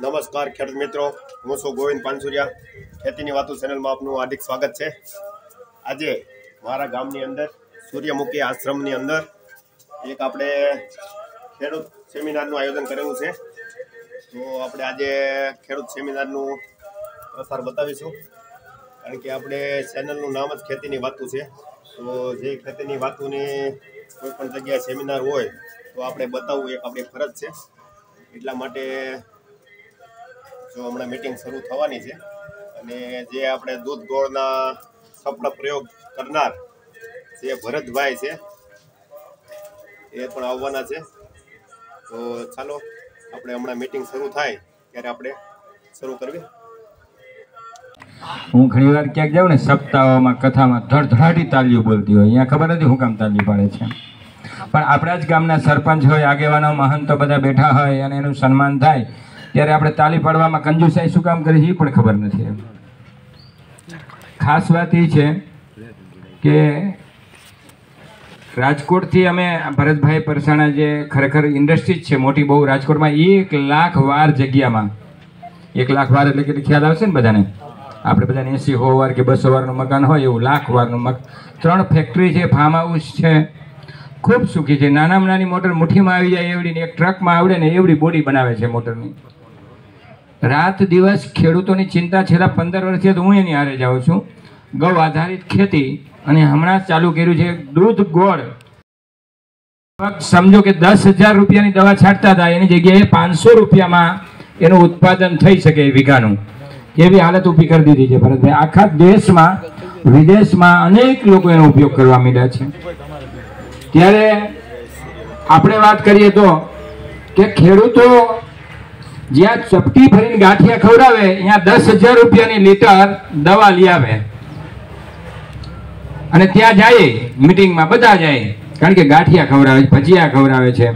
નમસ્કાર ખેડૂત મિત્રો, હું છું ગોવિંદ પાનસુરિયા. ખેતીની વાતો ચેનલમાં આપનું હાર્દિક સ્વાગત છે. આજે મારા ગામની અંદર, સૂર્યમુખી આશ્રમની અંદર એક આપણે ખેડૂત સેમિનારનું આયોજન કરેલું છે. તો આપણે આજે ખેડૂત સેમિનારનું પ્રસાર બતાવીશું. કારણ કે આપણે ચેનલનું નામ જ ખેતીની વાતું છે. તો જે ખેતીની વાતોની કોઈ પણ જગ્યાએ સેમિનાર હોય, તો આપણે બતાવવું એક આપણી ફરજ છે. એટલા માટે જો હમણાં મિટિંગ શરૂ થવાની છે. અને જે આપણે દૂધ ગોળના સફળ પ્રયોગ કરનાર જે ભરતભાઈ છે, એ પણ આવવાના છે. તો ચાલો, આપણે હમણાં મિટિંગ શરૂ થાય ત્યારે આપણે શરૂ કરવી. હું ઘણી વાર ક્યાંક જાઉં ને, સપ્તાહોમાં, કથામાં ધડધડાટી તાલીઓ બોલતી હોય. અહીંયા ખબર નથી હું કામ તાલી પાડે છે. પણ આપણા જ ગામના સરપંચ હોય, આગેવાનો, મહંતો બધા બેઠા હોય અને એનું સન્માન થાય. ત્યારે આપણે તાલી પાડવામાં કંજુસાઈ શું કામ કરે છે એ પણ ખબર નથી ખાસ વાત એ છે કે રાજકોટથી અમે ભરતભાઈ પરસાણા જે ખરેખર ઇન્ડસ્ટ્રીઝ છે, મોટી બહુ રાજકોટમાં, એક લાખ વાર જગ્યામાં, એક લાખ વાર એટલે કે ખ્યાલ આવશે ને બધાને? આપણે બધાને એસી સો વાર કે બસો વારનું મકાન હોય એવું લાખ વારનું મકાન ત્રણ ફેક્ટરી છે ફાર્મ હાઉસ છે. ખૂબ સુખી છે. નાનામાં નાની મોટર મુઠ્ઠીમાં આવી જાય એવડીને એક ટ્રકમાં આવડે ને એવડી બોડી બનાવે છે મોટરની. રાત દિવસ ખેડૂતોની ચિંતા છેલ્લા પંદર વર્ષથી તો હું એની હારે જાઉં છું. ગૌ આધારિત ખેતી અને હમણાં ચાલુ કર્યું છે દૂધ ગોળ. સમજો કે દસ હજાર રૂપિયાની દવા છાંટતા હતા, એની જગ્યાએ પાંચસો રૂપિયામાં એનું ઉત્પાદન થઈ શકે વીઘાનું. એવી હાલત ઊભી કરી દીધી છે ભરતભાઈ. આખા દેશમાં, વિદેશમાં અનેક લોકો એનો ઉપયોગ કરવા માંડ્યા છે. ત્યારે આપણે વાત કરીએ તો કે ખેડૂતો જ્યાં ચપટી ભરીને ગાંઠિયા ખવડાવે ત્યાં દસ હજાર રૂપિયાની લીટર દવા લઈ આવે. અને ત્યાં જાય, મિટિંગમાં બધા જાય, કારણ કે ગાંઠિયા ખવડાવે ભજીયા ખવડાવે છે.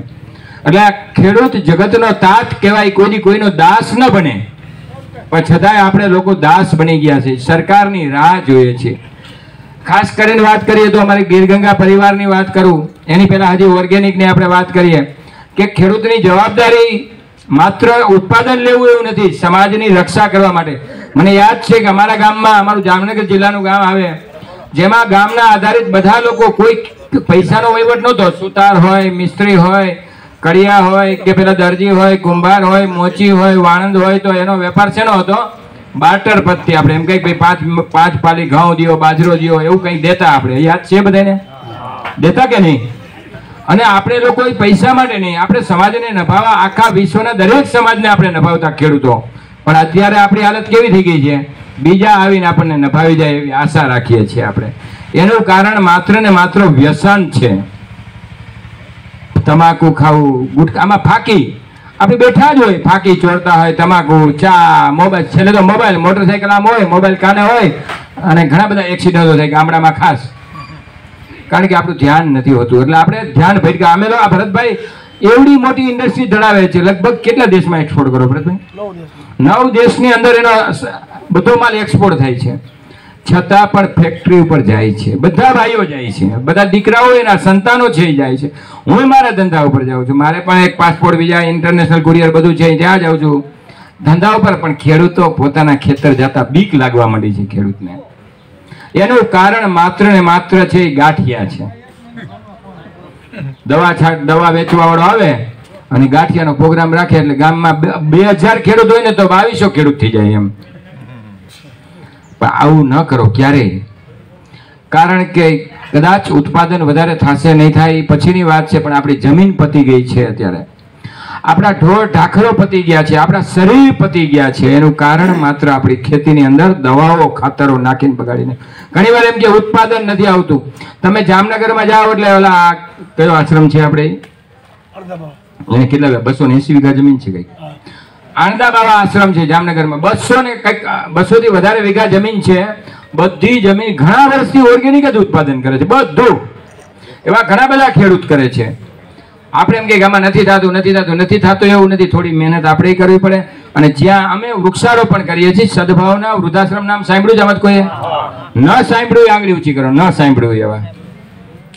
એટલે ખેડૂત જગતનો તાત કહેવાય, કોઈની કોઈનો દાસ ન બને. પણ છતાંય આપણે લોકો દાસ બની ગયા છે સરકારની રાહ જોઈએ છે ખાસ કરીને વાત કરીએ તો અમારી ગીરગંગા પરિવારની વાત કરું. એની પહેલાં હજી ઓર્ગેનિકની આપણે વાત કરીએ કે ખેડૂતની જવાબદારી માત્ર ઉત્પાદન લેવું એવું નથી સમાજની રક્ષા કરવા માટે. મને યાદ છે કે અમારા ગામમાં અમારું જામનગર જિલ્લાનું ગામ આવે જેમાં ગામના આધારિત બધા લોકો કોઈ પૈસાનો વહીવટ નહોતો. સુતાર હોય મિસ્ત્રી હોય કડિયા હોય કે પેલા દરજી હોય કુંભાર હોય મોચી હોય વાણંદ હોય તો એનો વેપાર શેનો હતો? બાટર પત્તી આપણે. એમ કઈ પાંચ પાંચ પાલી ઘઉં દિયો બાજરો દિયો એવું કંઈ દેતા આપણે. યાદ છે બધાને દેતા કે નહીં? અને આપણે લોકો પૈસા માટે નહીં, આપણે સમાજને નભાવવા, આખા વિશ્વના દરેક સમાજને આપણે નભાવતા ખેડૂતો. પણ અત્યારે આપણી હાલત કેવી થઈ ગઈ છે? બીજા આવીને આપણને નભાવી જાય એવી આશા રાખીએ છીએ આપણે. એનું કારણ માત્ર ને માત્ર વ્યસન છે. તમાકુ ખાવું ગુટકા આમાં ફાકી. આપણે બેઠા જ હોય, ફાકી ચોરતા હોય, તમાકુ, ચા, મોબાઈલ, છેલ્લે તો મોબાઈલ, મોટરસાયકલ આમ હોય, મોબાઈલ કાને હોય, અને ઘણા બધા એક્સિડન્ટો થાય, ગામડામાં ખાસ. કારણ કે આપણું ધ્યાન નથી હોતું. એટલે આપણે ધ્યાન ભરી અમે આ ભરતભાઈ એવડી મોટી ઇન્ડસ્ટ્રી ધરાવે છે. લગભગ કેટલા દેશમાં એક્સપોર્ટ કરો ભરતભાઈ? નવ દેશની અંદર એનો બધો માલ એક્સપોર્ટ થાય છે. છતાં પણ ફેક્ટરી ઉપર જાય છે. બધા ભાઈઓ જાય છે. બધા દીકરાઓ એના સંતાનો છે જાય છે. હું મારા ધંધા ઉપર જાઉં છું. મારે પણ એક પાસપોર્ટ બીજા ઇન્ટરનેશનલ કુરિયર બધું છે ત્યાં જાઉં છું. ધંધા ઉપર પણ ખેડૂતો પોતાના ખેતર જતા બીક લાગવા માંડી છે ખેડૂતને. એનું કારણ માત્ર ને માત્ર છે ગાંઠિયા છે. દવા છાટ દવા વેચવા વાળો આવે અને ગાંઠિયાનો પ્રોગ્રામ રાખે એટલે ગામમાં બે હજાર ખેડૂત હોય ને તો બાવીસો ખેડૂત થઈ જાય એમ. પણ આવું ન કરો ક્યારેય. કારણ કે કદાચ ઉત્પાદન વધારે થશે નહીં થાય એ પછીની વાત છે, પણ આપણી જમીન પતી ગઈ છે અત્યારે. આપણા ઢોર ઢાખરો પતી ગયા છે, આપણા શરીર પતી ગયા છે. એનું કારણ માત્ર આપણી ખેતીની અંદર દવાઓ, ખાતરો નાખીને બગાડીને ઘણી વાર એમ કે ઉત્પાદન નથી આવતું. તમે જામનગરમાં જાઓ એટલે ઓલા કયો આશ્રમ છે આપણે? કેટલા બસો ને એસી વીઘા જમીન છે કઈ. આણંદા બાબા આશ્રમ છે જામનગરમાં. બસો ને કંઈક બસો થી વધારે વીઘા જમીન છે. બધી જમીન ઘણા વર્ષથી ઓર્ગેનિક જ ઉત્પાદન કરે છે. બધું. એવા ઘણા બધા ખેડૂત કરે છે. આપણે એમ કે આમાં નથી થતું નથી થતું નથી થતું, એવું નથી. થોડી મહેનત આપણે કરવી પડે. અને જ્યાં અમે વૃક્ષારોપણ કરીએ છીએ, સદભાવના વૃદ્ધાશ્રમ નામ સાંભળ્યું છે આમાં કોઈ? ન સાંભળ્યું આંગળી ઊંચી કરો, ન સાંભળ્યું એવા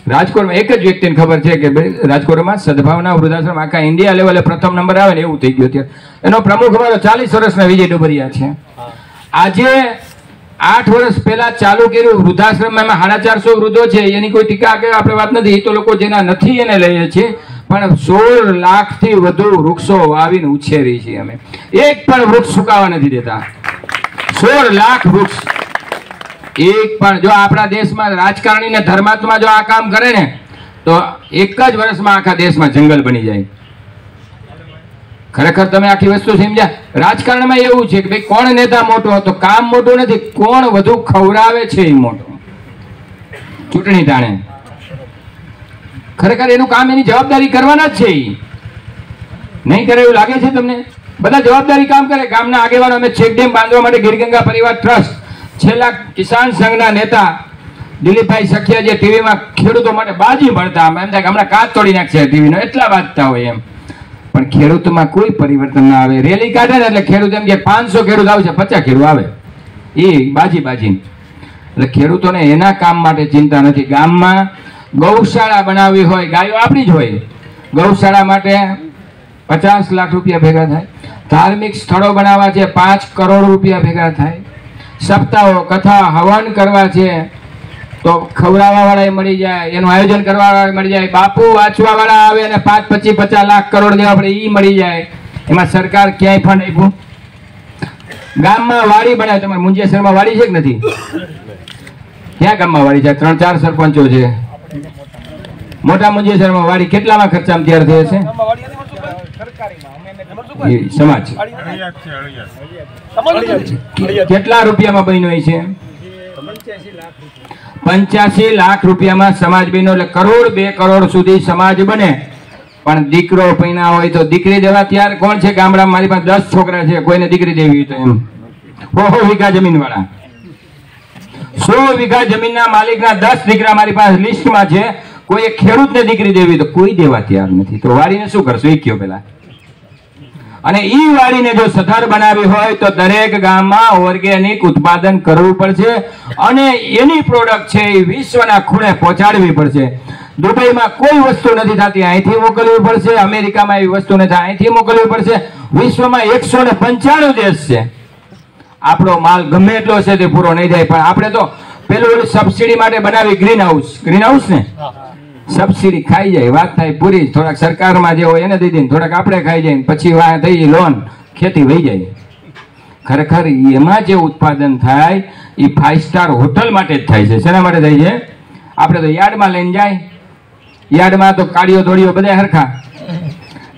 રાજકોટમાં એક જ વ્યક્તિને ખબર છે કે રાજકોટમાં સદભાવના વૃદ્ધાશ્રમ આખા ઇન્ડિયા લેવલે પ્રથમ નંબર આવે ને એવું થઈ ગયું અત્યારે. એનો પ્રમુખ અમારો ચાલીસ વર્ષના વિજય ડુબરિયા છે. આજે આઠ વર્ષ પહેલા ચાલુ કર્યું વૃદ્ધાશ્રમમાં એમાં સાડા ચારસો વૃદ્ધો છે. એની કોઈ ટીકા કે આપણે વાત નથી. એ તો લોકો જેના નથી એને લઈએ છીએ. પણ સોળ લાખથી વધુ વૃક્ષો વાવીને ઉછેરી છીએ અમે. એક પણ વૃક્ષ સુકાવા નથી દેતા. સોળ લાખ વૃક્ષ. એક પણ, જો આપણા દેશમાં રાજકારણી ને ધર્માત્મા જો આ કામ કરે ને, તો એક જ વર્ષમાં આખા દેશમાં જંગલ બની જાય. ખરેખર તમે આખી વસ્તુ સમજ્યા? રાજકારણમાં એવું છે કે ભાઈ કોણ નેતા મોટો તો કામ મોટું નથી, કોણ વધુ ખવડાવે છે એ મોટો? ચૂંટણી તાણે ખરેખર એનું કામ એની જવાબદારી કરવાના જ છે નહીં કરે એવું લાગે છે તમને? બધા જવાબદારી કામ કરે. ગામના આગેવાનો અમે ચેક ડેમ બાંધવા માટે ગીરગંગા પરિવાર ટ્રસ્ટ, છેલ્લા કિસાન સંઘના નેતા, દિલીપભાઈ સખિયા જે ટીવીમાં ખેડૂતો માટે બાજી મળતા એમ થાય હમણાં કાચ તોડી નાખશે ટીવીનો. એટલા વાંચતા હોય એમ. પણ ખેડૂતમાં કોઈ પરિવર્તન ના આવે. રેલી કાઢે ને એટલે ખેડૂત એમ કે પાંચસો ખેડૂત આવશે પચાસ ખેડૂત આવે. એ બાજી બાજી એટલે ખેડૂતોને એના કામ માટે ચિંતા નથી. ગામમાં ગૌશાળા બનાવવી હોય, ગાયો આપણી જ હોય. ગૌશાળા માટે પચાસ લાખ રૂપિયા ભેગા થાય. ધાર્મિક સ્થળો બનાવવા છે, પાંચ કરોડ રૂપિયા ભેગા થાય. સપ્તાહો, કથા, હવન કરવા છે, તો ખવડાવવાવાળાએ મળી જાય, એનું આયોજન કરવા વાળા મળી જાય, બાપુ વાંચવાવાળા આવે અને પાંચ પચીસ પચાસ લાખ કરોડ દેવા પડે એ મળી જાય. એમાં સરકાર ક્યાંય ફંડ આપ્યું? ગામમાં વાડી બનાવે, તમારે મુંજેસરમાં વાડી છે કે નથી? ક્યાં ગામમાં વાડી છે? ત્રણ ચાર સરપંચો છે. મોટા મુંજેસરમાં વાડી કેટલામાં ખર્ચામાં તૈયાર થઈ છે? સમાજ. કેટલા રૂપિયામાં બન્યો છે? પંચ્યાસી લાખ રૂપિયામાં સમાજ બન્યો એટલે કરોડ બે કરોડ સુધી સમાજ બને. પણ દીકરો પૈણા હોય તો દીકરી દેવા ત્યાર કોણ છે? ગામડામાં મારી પાસે દસ છોકરા છે કોઈને દીકરી દેવી હોય તો એમ. સો વીઘા જમીન વાળા સો વીઘા જમીનના માલિકના દસ દીકરા મારી પાસે લિસ્ટમાં છે. કોઈ ખેડૂતને દીકરી દેવી તો કોઈ દેવા તૈયાર નથી. તો વાડીને શું કરશો? એ કયો પેલા. અને ઈ વાડીને જો સથાર બનાવી હોય તો દરેક ગામમાં ઓર્ગેનિક ઉત્પાદન કરવું પડશે અને એની પ્રોડક્ટ છે એ વિશ્વના ખૂણે પહોંચાડવી પડશે. દુબઈમાં કોઈ વસ્તુ નથી થતી, અહીંથી મોકલવી પડશે. અમેરિકામાં એવી વસ્તુ નથી, અહીંથી મોકલવી પડશે. વિશ્વમાં એકસો ને પંચાણું દેશ છે. આપણો માલ ગમે એટલો છે તે પૂરો નહીં જાય પણ આપણે તો પેલું સબસિડી માટે બનાવી ગ્રીન હાઉસ ગ્રીન હાઉસ ને સબસિડી ખાઈ જાય, વાત થાય પૂરી. થોડાક સરકારમાં જે હોય એને દઈ દઈને, થોડાક આપણે ખાઈ જાય પછી વાહ થઈ લોન, ખેતી વહી જાય. ખરેખર એમાં જે ઉત્પાદન થાય એ ફાઇવ સ્ટાર હોટલ માટે જ થાય છે. શેના માટે થાય છે? આપણે તો યાર્ડમાં લઈને જાય. યાર્ડમાં તો કાળીઓ દોડીઓ બધા હરખા.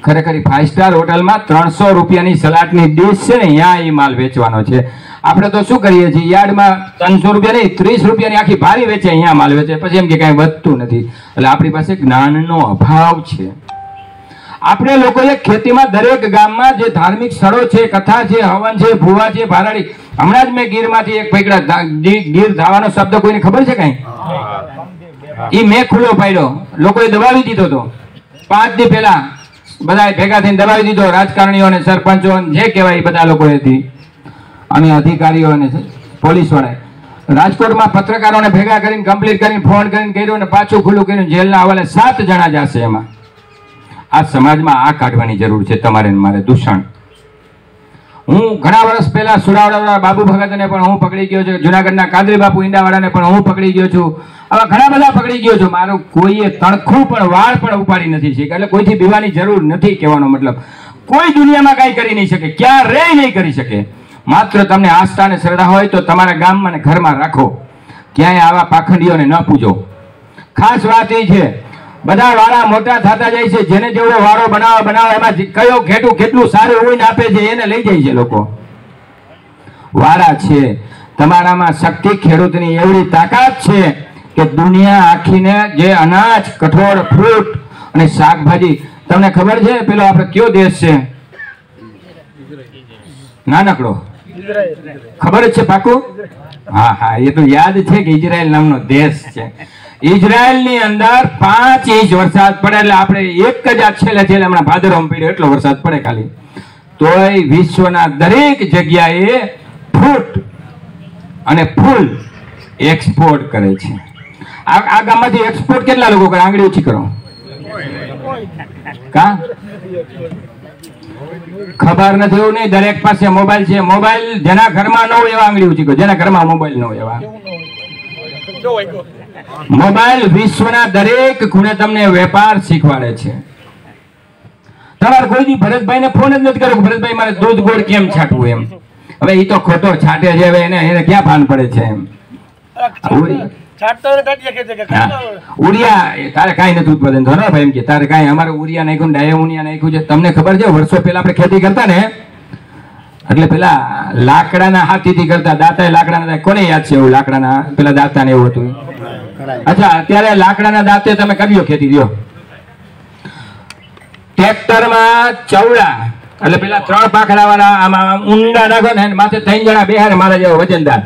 ખરેખર ફાઇવ સ્ટાર હોટલમાં ત્રણસો રૂપિયાની સલાડની ડીશ છે ને ત્યાં એ માલ વેચવાનો છે. આપણે તો શું કરીએ છીએ યાર્ડમાં ત્રણસો રૂપિયા નહીં ત્રીસ રૂપિયાની આખી ભારી વેચે અહીંયા માલ વેચે પછી એમ કે કાંઈ વધતું નથી. એટલે આપણી પાસે જ્ઞાનનો અભાવ છે. આપણે લોકોએ ખેતીમાં દરેક ગામમાં જે ધાર્મિક સ્થળો છે કથા છે હવન છે ભુવા છે ભારાડી હમણાં જ મેં ગીરમાંથી એક પૈકડા ગીર ધાવાનો શબ્દ કોઈને ખબર છે કાંઈ? એ મેં ખુલ્લો પાડ્યો. લોકોએ દબાવી દીધો હતો પાંચ દી પહેલા બધા ભેગા થઈને દબાવી દીધો. રાજકારણીઓ અને સરપંચો જે કહેવાય એ બધા લોકોએ અને અધિકારીઓ અને પોલીસ વાળાએ રાજકોટમાં પત્રકારોને ભેગા કરીને કમ્પ્લીટ કરીને ફોન કરીને કર્યું અને પાછું ખુલ્લું કર્યું. જેલના હવાલે સાત જણા જશે એમાં. આ સમાજમાં આ કાઢવાની જરૂર છે તમારે મારે દૂષણ. હું ઘણા વર્ષ પહેલા સુડાવડા બાબુ ભગતને પણ હું પકડી ગયો છું, જુનાગઢના કાદરી બાપુ ઈંડાવાળાને પણ હું પકડી ગયો છું. આવા ઘણા બધા પકડી ગયો છું. મારું કોઈએ તણખું પણ, વાળ પણ ઉપાડી નથી શીખ એટલે કોઈથી બીવાની જરૂર નથી કહેવાનો મતલબ. કોઈ દુનિયામાં કાંઈ કરી નહીં શકે, ક્યારેય નહીં કરી શકે. માત્ર તમને આસ્થા અને શ્રદ્ધા હોય તો તમારા ગામમાં ને ઘરમાં રાખો. ક્યાંય આવા પાખંડીઓને ન પૂજો. ખાસ વાત એ છે બધા વાળા મોટા થતા જાય છે, જેને જેવો વારો બનાવે બનાવે, એમાં કયો ઘેટું કેટલું સારું હોય આપે છે, એને લઈ જાય છે લોકો. વાળા છે. તમારામાં શક્તિ ખેડૂતની એવડી તાકાત છે કે દુનિયા આખીને જે અનાજ, કઠોળ, ફ્રૂટ અને શાકભાજી, તમને ખબર છે? પેલો આપણે કયો દેશ છે? નાનકડો. ખબર જ છે પાકું? હા હા, એ તો યાદ છે કે ઇઝરાયલ નામનો દેશ છે. ઇઝરાયલની અંદર પાંચ ઇંચ વરસાદ પડે એટલે આપણે એક જ આ છેલ્લે છેલ્લે હમણાં ભાદરવામાં પડ્યો એટલો વરસાદ પડે ખાલી. તોય વિશ્વના દરેક જગ્યાએ ફ્રૂટ અને ફૂલ એક્સપોર્ટ કરે છે. આ આ ગામમાંથી એક્સપોર્ટ કેટલા લોકો કરે? આંગળી ઓછી કરો. કા? ખબર નથી, એવું નહીં. દરેક પાસે મોબાઈલ છે. મોબાઈલ જેના ઘરમાં ન હોય એવા આંગળી ઊંચી કરો. જેના ઘરમાં મોબાઈલ ન હોય એવા. મોબાઈલ વિશ્વના દરેક ખૂણે તમને વેપાર શીખવાડે છે. તમારે કોઈ દી ભરતભાઈને ફોન જ નથી કર્યો ભરતભાઈ મારે દૂધ ગોળ કેમ છાંટવું એમ? હવે એ તો ખોટો છાંટે છે હવે એને એને ક્યાં ભાન પડે છે એમ? એ તારે કાંઈ નથી ઉત્પાદન. ભાઈ એમ કે તારે કાંઈ અમારે ઉરિયા નાખ્યું ડાયોમુનિયા નાખ્યું છે. તમને ખબર છે વર્ષો પહેલા આપણે ખેતી કરતા ને એટલે પેલા લાકડાના હાથીથી કરતા દાતા લાકડાના કોને યાદ છે એવું લાકડાના? પેલા દાતા ને એવું હતું. અચ્છા, અત્યારે લાકડાના દાંતે તમે કર્યો ખેતી દો ટ્રેક્ટરમાં ચવડા એટલે પેલા ત્રણ પાખડા વાળા આમાં ઊંડા નાખો ને માથે ત્રણ જણા બેહારે મારા જેવો વજનદાર.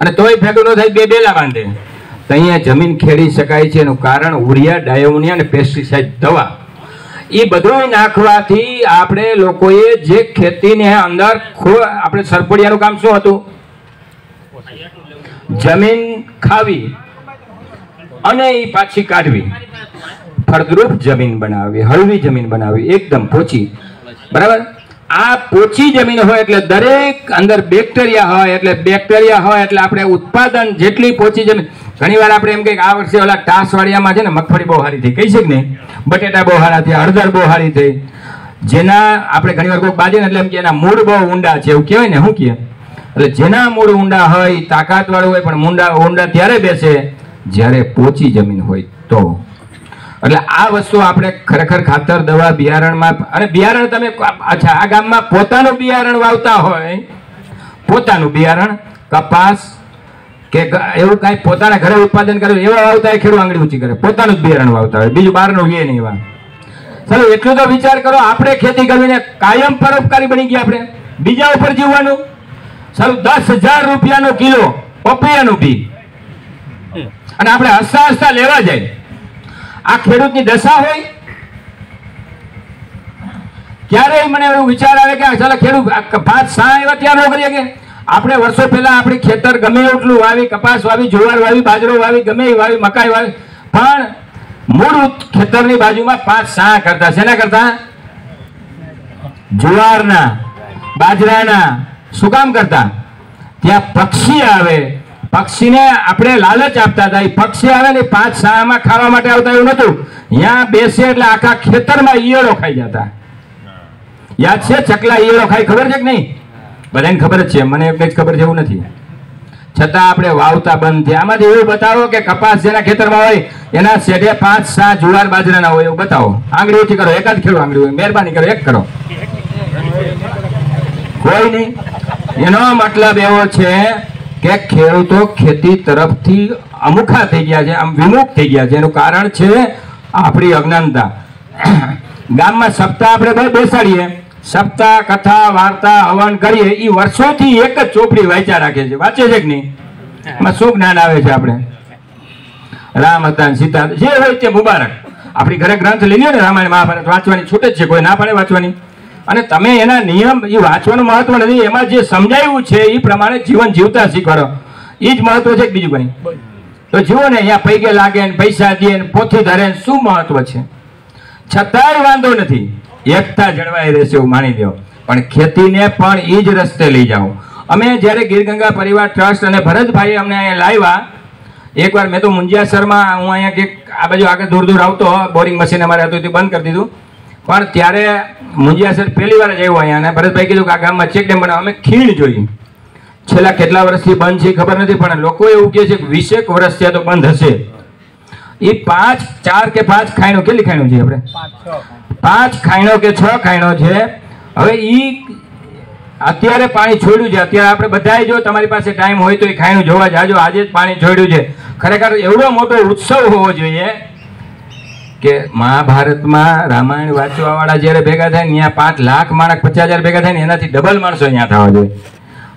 અને તોય ભેગું ન થાય, બે બેલા બાંધે. તો અહીંયા જમીન ખેડી શકાય છે એનું કારણ ઉરિયા, ડાયોનિયા અને પેસ્ટિસાઇડ દવા. એ બધું નાખવાથી આપણે લોકોએ જે ખેતીને અંદર આપણે સરપડિયાનું કામ શું હતું? જમીન ખાવી. અને એ પાછી કાઢવી. ફળદ્રુપ જમીન બનાવવી, હળવી જમીન બનાવવી, એકદમ પોચી. બરાબર? આ પોચી જમીન હોય એટલે દરેક અંદર બેક્ટેરિયા હોય, એટલે બેક્ટેરિયા હોય, એટલે આપણે ઉત્પાદન જેટલી પોચી જમીન ઘણી વાર આપણે એમ કહીએ આ વર્ષે ઓલા ટાસવાડિયામાં છે ને મગફળી બહુ સારી થઈ. કહી છે કે નહીં બટેટા બહુ સારા થયા, હળદર બહુ સારી થઈ. જેના આપણે ઘણી વાર કોઈ બાજે ને એટલે એમ કે એના મૂળ બહુ ઊંડા છે, એવું કહેવાય ને શું કહે એટલે જેના મૂળ ઊંડા હોય તાકાત તાકાતવાળું હોય, પણ મૂંડા, ઊંડા ત્યારે બેસે જ્યારે પોચી જમીન હોય તો. એટલે આ વસ્તુ આપણે ખરેખર ખાતર, દવા, બિયારણમાં અને બિયારણ તમે અચ્છા, આ ગામમાં પોતાનું બિયારણ વાવતા હોય, પોતાનું બિયારણ, કપાસ કે એવું કાંઈ પોતાના ઘરે ઉત્પાદન કરે, એવા વાવતા હોય ખેડૂત આંગળી ઊંચી કરે, પોતાનું જ બિયારણ વાવતા હોય, બીજું બહારનું લે નહીં એવા. ચાલો, એટલું તો વિચાર કરો, આપણે ખેતી કરીને કાયમ પરોપકારી બની ગયા આપણે. બીજા ઉપર જીવવાનું. ચાલો, દસ હજાર રૂપિયાનો કિલો, પપૈયાનું બી. અને આપણે હસતા હસતા લેવા જાય. આ ખેડૂતની દશા હોય. ક્યારેય મને એવું વિચાર આવે કે ચાલો ખેડૂત ભાત સા એવા ત્યાં ન કરીએ કે? આપણે વર્ષો પહેલા આપણે ખેતર ગમે એટલું વાવી, કપાસ વાવી, જુવાર વાવી, બાજરો વાવી, ગમે વાવી, મકાઈ વાવી. પણ મૂળ ખેતરની બાજુમાં પાંચ સા કરતા. શેના કરતા? જુવારના, બાજરાના. શું કામ કરતા? ત્યાં પક્ષી આવે પક્ષીને આપણે લાલચ આપતા હતા. એ પક્ષી આવે ને પાંચ સાયામાં ખાવા માટે આવતા એવું નતું ત્યાં બેસે એટલે આખા ખેતરમાં ઈયળો ખાઈ જતા. યાદ છે ચકલા ઈયળો ખાઈ ખબર છે કે નહીં? બધાને ખબર જ છે. મને એકને જ ખબર છે, એવું નથી. છતાં આપણે વાવતા બંધ થયા. આમાંથી એવું બતાવો કે કપાસ જેના ખેતરમાં હોય, એના શેઢે પાંચ, સાત જુવાર બાજરાના હોય, એવું બતાવો. આંગળી ઓછી કરો. એકાદ ખેડો આંગળી હોય. મહેરબાની કરો, એક કરો. કોઈ નહીં. એનો મતલબ એવો છે કે ખેડૂતો ખેતી તરફથી અમુખા થઈ ગયા છે, આમ વિમુખ થઈ ગયા છે. એનું કારણ છે આપણી અજ્ઞાનતા. ગામમાં સપ્તાહ આપણે બેસાડીએ. સપ્તાહ, કથા, વાર્તા, હવન કરીએ. એ વર્ષોથી એક જ ચોપડી વાંચ્યા રાખે છે. વાંચે છે કે નહીં? એમાં શું જ્ઞાન આવે છે આપણે? રામ હતા સીતા જે હોય તે મુબારક. આપણી ઘરે ગ્રંથ લઈ લ્યો ને રામાયણ મહાભારત, વાંચવાની છૂટ જ છે. કોઈ ના પાડે વાંચવાની. અને તમે એના નિયમ, એ વાંચવાનું મહત્વ નથી, એમાં જે સમજાયું છે, એ પ્રમાણે જીવન જીવતા શીખવાડો. એ જ મહત્વ છે બીજું કંઈ? તો જુઓ ને, અહીંયા પૈકે લાગે ને, પૈસા દે ને, પોથી ધરે શું મહત્વ છે? છતાંય વાંધો નથી. એકતા જળવાઈ રહેશે એવું માની દો પણ ખેતીને પણ એ જ રસ્તે લઈ જાઓ. અમે જ્યારે ગીરગંગા પરિવાર ટ્રસ્ટ અને ભરતભાઈ અમને અહીંયા લાવ્યા, એકવાર મેં તો મુંજિયા મુંજિયાસરમાં હું અહીંયા કે આ બાજુ આગળ દૂર દૂર આવતો, બોરિંગ મશીન અમારે હતું તે બંધ કરી દીધું. પણ ત્યારે મુંજિયાસર પહેલી વાર જ આવ્યો અહીંયા અને ભરતભાઈ કીધું કે આ ગામમાં ચેક ડેમ બનાવવા અમે ખીણ જોઈ. છેલ્લા કેટલા વર્ષથી બંધ છે ખબર નથી પણ લોકો એવું કહે છે કે વીસેક વર્ષ થયા તો બંધ હશે. એ પાંચ ચાર કે પાંચ ખાયણો કેટલી ખાયણો છે આપણે? પાંચ ખાયણો. કે છ ખાયણો છે. હવે ઈ અત્યારે પાણી છોડ્યું છે. અત્યારે આપણે બધાય જો તમારી પાસે ટાઈમ હોય તો એ ખાયણું જોવા જાજો. આજે જ પાણી છોડ્યું છે. ખરેખર એવડો મોટો ઉત્સવ હોવો જોઈએ કે મહાભારતમાં રામાયણ વાંચવા વાળા જ્યારે ભેગા થાય ને ત્યાં પાંચ લાખ માણસ પચાસ હજાર ભેગા થાય ને એનાથી ડબલ માણસો અહીંયા થવા જોઈએ.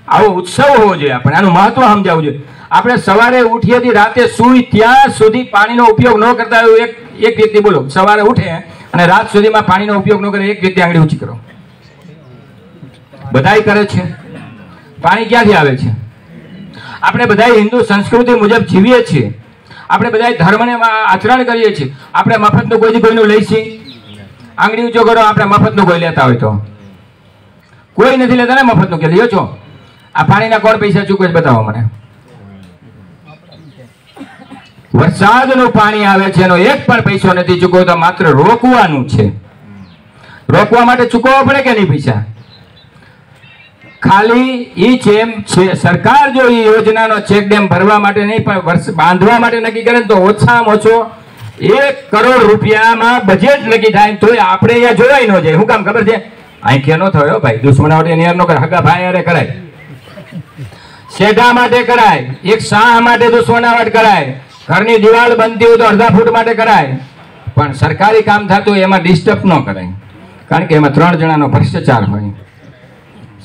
આવો ઉત્સવ હોવો જોઈએ આપણે, આનું મહત્વ સમજાવવું જોઈએ. આપણે સવારે ઉઠીએથી રાતે સુઈ ત્યાં સુધી પાણીનો ઉપયોગ ન કરતા હોય એક એક વ્યક્તિ બોલો, સવારે ઉઠે અને રાત સુધીમાં પાણીનો ઉપયોગ ન કરે, એક વ્યક્તિ આંગળી ઊંચી કરો. બધાય કરે છે. પાણી ક્યાંથી આવે છે? આપણે બધા હિન્દુ સંસ્કૃતિ મુજબ જીવીએ છીએ. આપણે બધા ધર્મને આચરણ કરીએ છીએ. આપણે મફતનું કોઈ કોઈનું લઈશી આંગળી ઊંચો કરો, આપણે મફતનું કોઈ લેતા હોય તો. કોઈ નથી લેતા ને મફતનું કે લ્યો છો. આ પાણીના કોણ પૈસા ચૂકવે છે બતાવો મને. વરસાદનું પાણી આવે છે, એનો એક પણ પૈસો નથી ચૂકવતો, માત્ર રોકવાનું છે. રોકવા માટે ચૂકવવા પડે કે નહીં પૈસા? ખાલી ઈ જેમ છે. સરકાર જો એ યોજનાનો ચેક ડેમ ભરવા માટે નહીં, પણ વર્ષ બાંધવા માટે નક્કી કરે તો ઓછામાં ઓછો એક કરોડ રૂપિયામાં બજેટ નક્કી થાય તો આપણે અહીંયા જોવાય ન જાય. શું કામ ખબર છે? આંખે ન થયો ભાઈ? દુશ્મનાવટી નિયર નો હગા ભાઈ અરે કરાય. શેઢા માટે કરાય. એક શાહ માટે દુશ્મનાવટ કરાય. ઘરની દિવાલ બનતી હોય તો અડધા ફૂટ માટે કરાય. પણ સરકારી કામ થતું એમાં ડિસ્ટર્બ ન કરાય. કારણ કે એમાં ત્રણ જણાનો ભ્રષ્ટાચાર હોય.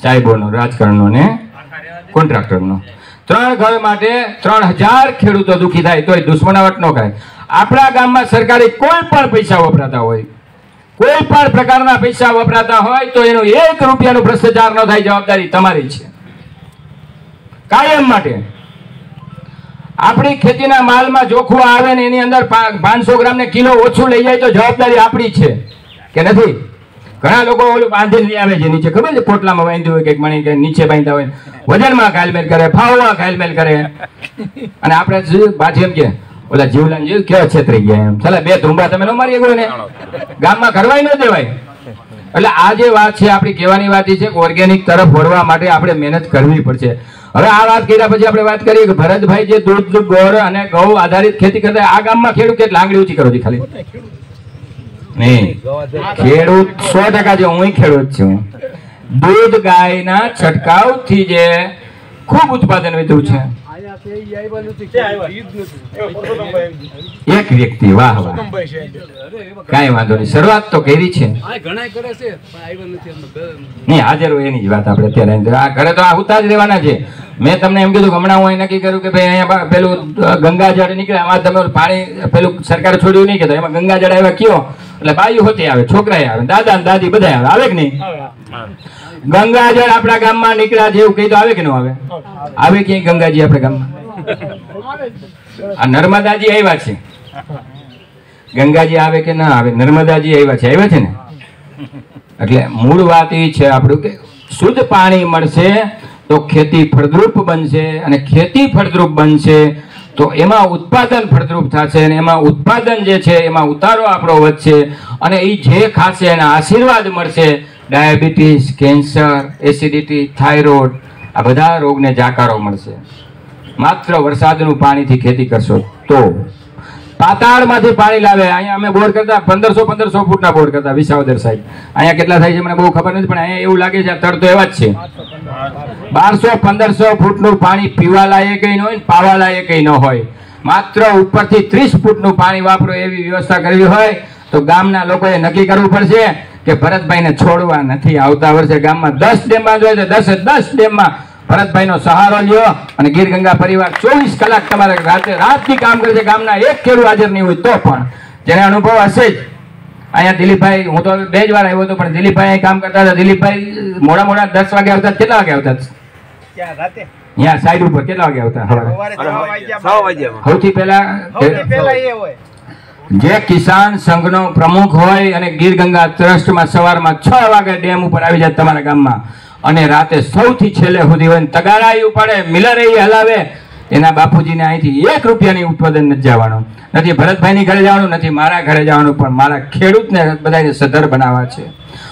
સાહેબોનો, રાજકારણનો ને કોન્ટ્રાક્ટરનો. ત્રણ ઘર માટે ત્રણ હજાર ખેડૂતો દુઃખી થાય, તોય દુશ્મનાવટ ન કરાય આપણા ગામમાં સરકારે કોઈ પણ પૈસા વપરાતા હોય, કોઈ પણ પ્રકારના પૈસા વપરાતા હોય, તો એનો એક રૂપિયાનો ભ્રષ્ટાચાર ન થાય, જવાબદારી તમારી છે. કાયમ માટે. આપણી ખેતીના માલમાં જોખવું આવે ને એની અંદર પાંચસો ગ્રામ ને કિલો ઓછું લઈ જાય તો જવાબદારી આપણી છે, કે નથી? ઘણા લોકો ઓલું લઈ આવે છે, નીચે. ખબર છે, પોટલામાં બાંધ્યું હોય, કંઈક મણી નીચે બાંધતા હોય. વજનમાં ઘાલમેલ કરે, ફાવમાં ઘાલમેલ કરે. અને આપણે શું પાછી એમ કે, ઓલા જીવલાન જીવ કેવા છેતરી ગયા એમ? ચાલે, બે ધુંબા તમે ન મારી ગયો ને. ગામમાં કરવાય ન દેવાય. એટલે આ જે વાત છે, આપણી કહેવાની વાત છે ઓર્ગેનિક તરફ વળવા માટે આપણે મહેનત કરવી પડશે. હવે આ વાત કર્યા પછી આપણે વાત કરીએ કે ભરતભાઈ જે દૂધ ગોળ અને ઘઉં આધારિત ખેતી કરતા આ ગામમાં ખેડૂત કે લાંગડી ઊંચી કરો છો ખાલી? ખેડૂત સો ટકા જો હું ખેડૂત છું. દૂધ, ગાયના છંટકાવથી જે ખૂબ ઉત્પાદન વધ્યું છે. એક વ્યક્તિ, વાહ વાહ. કઈ વાંધો નહીં. શરૂઆત તો કરી છે. નહીં, હાજર હોય એની જ વાત આપણે અત્યારે. આ ઘરે તો આ ઉતા જ રહેવાના છે. મેં તમને એમ કીધું હમણાં હું નક્કી કર્યું કે ભાઈ અહીંયા પેલું ગંગાજળ નીકળે. આમાં તમે પાણી પેલું સરકારે છોડ્યું નહીં કે એમાં ગંગાજળ આવ્યા કયો? એટલે બાયું હોતી આવે છોકરા આવે દાદા દાદી બધા આવે આવે કે નહીં? ગંગાજળ આપણા ગામમાં નીકળ્યા જેવું કહી તો આવે કે ન આવે? આવે ક્યાંય ગંગાજી આપણા ગામમાં? આ નર્મદાજી આવ્યા છે. ગંગાજી આવે કે ના આવે નર્મદાજી આવ્યા છે આવ્યા છે ને? એટલે મૂળ વાત એ છે આપણું કે શુદ્ધ પાણી મળશે તો ખેતી ફળદ્રુપ બનશે અને ખેતી ફળદ્રુપ બનશે તો એમાં ઉત્પાદન ફળદ્રુપ થશે અને એમાં ઉત્પાદન જે છે, એમાં ઉતારો આપણો વધશે અને એ જે ખાશે એના આશીર્વાદ મળશે. ડાયાબિટીસ, કેન્સર, એસિડિટી, થાઇરોઇડ, આ બધા રોગને જાકારો મળશે. માત્ર વરસાદનું પાણીથી ખેતી કરશો તો પાતાળમાંથી પાણી લાવે. અહીંયા અમે બોર કરતા પંદરસો પંદરસો ફૂટના બોર કરતા, વિસાવદર સાહેબ અહીંયા કેટલા થાય છે મને બહુ ખબર નથી, પણ અહીંયા એવું લાગે છે તળ તો એવા જ છે. બારસો, પંદરસો ફૂટનું પાણી પીવા લાયક ન હોય પાવા લાયક ન હોય. માત્ર ઉપરથી ત્રીસ ફૂટનું પાણી વાપરો એવી વ્યવસ્થા કરવી હોય તો ગામના લોકોએ નક્કી કરવું પડશે કે ભરતભાઈને છોડવા નથી આવતા વર્ષે ગામમાં દસ ડેમ જોઈએ દસે દસ ડેમમાં ભરતભાઈનો સહારો લ્યો અને ગીર ગંગા પરિવાર ચોવીસ કલાક તમારે રાતે રાતથી કામ કરે છે. ગામના એક ખેડૂત હાજર નહીં હોય તો પણ. જેને અનુભવ હશે જ. અહીંયા દિલીપભાઈ હું તો બે જ વાર આવ્યો હતો પણ દિલીપભાઈ અહીં કામ કરતા હતા. દિલીપભાઈ મોડા મોડા દસ વાગે આવતા કેટલા વાગે આવતા? ત્યાં સાઈડ ઉપર કેટલા વાગે આવતા? સૌથી પહેલા સૌથી પહેલા એ હોય. જે કિસાન સંઘનો પ્રમુખ હોય અને ગીર ગંગા ટ્રસ્ટમાં સવારમાં છ વાગે ડેમ ઉપર આવી જાય તમારા ગામમાં. અને રાતે સૌથી છેલ્લે સુધી હોય ને તગારા ઈ ઉપાડે મિલર ઈ હલાવે, એના બાપુજીને અહીંથી એક રૂપિયાની ઉત્પાદન નથી જવાનું. નથી ભરતભાઈની ઘરે જવાનું, નથી મારા ઘરે જવાનું, પણ મારા ખેડૂતને બધાને સધર બનાવવા છે.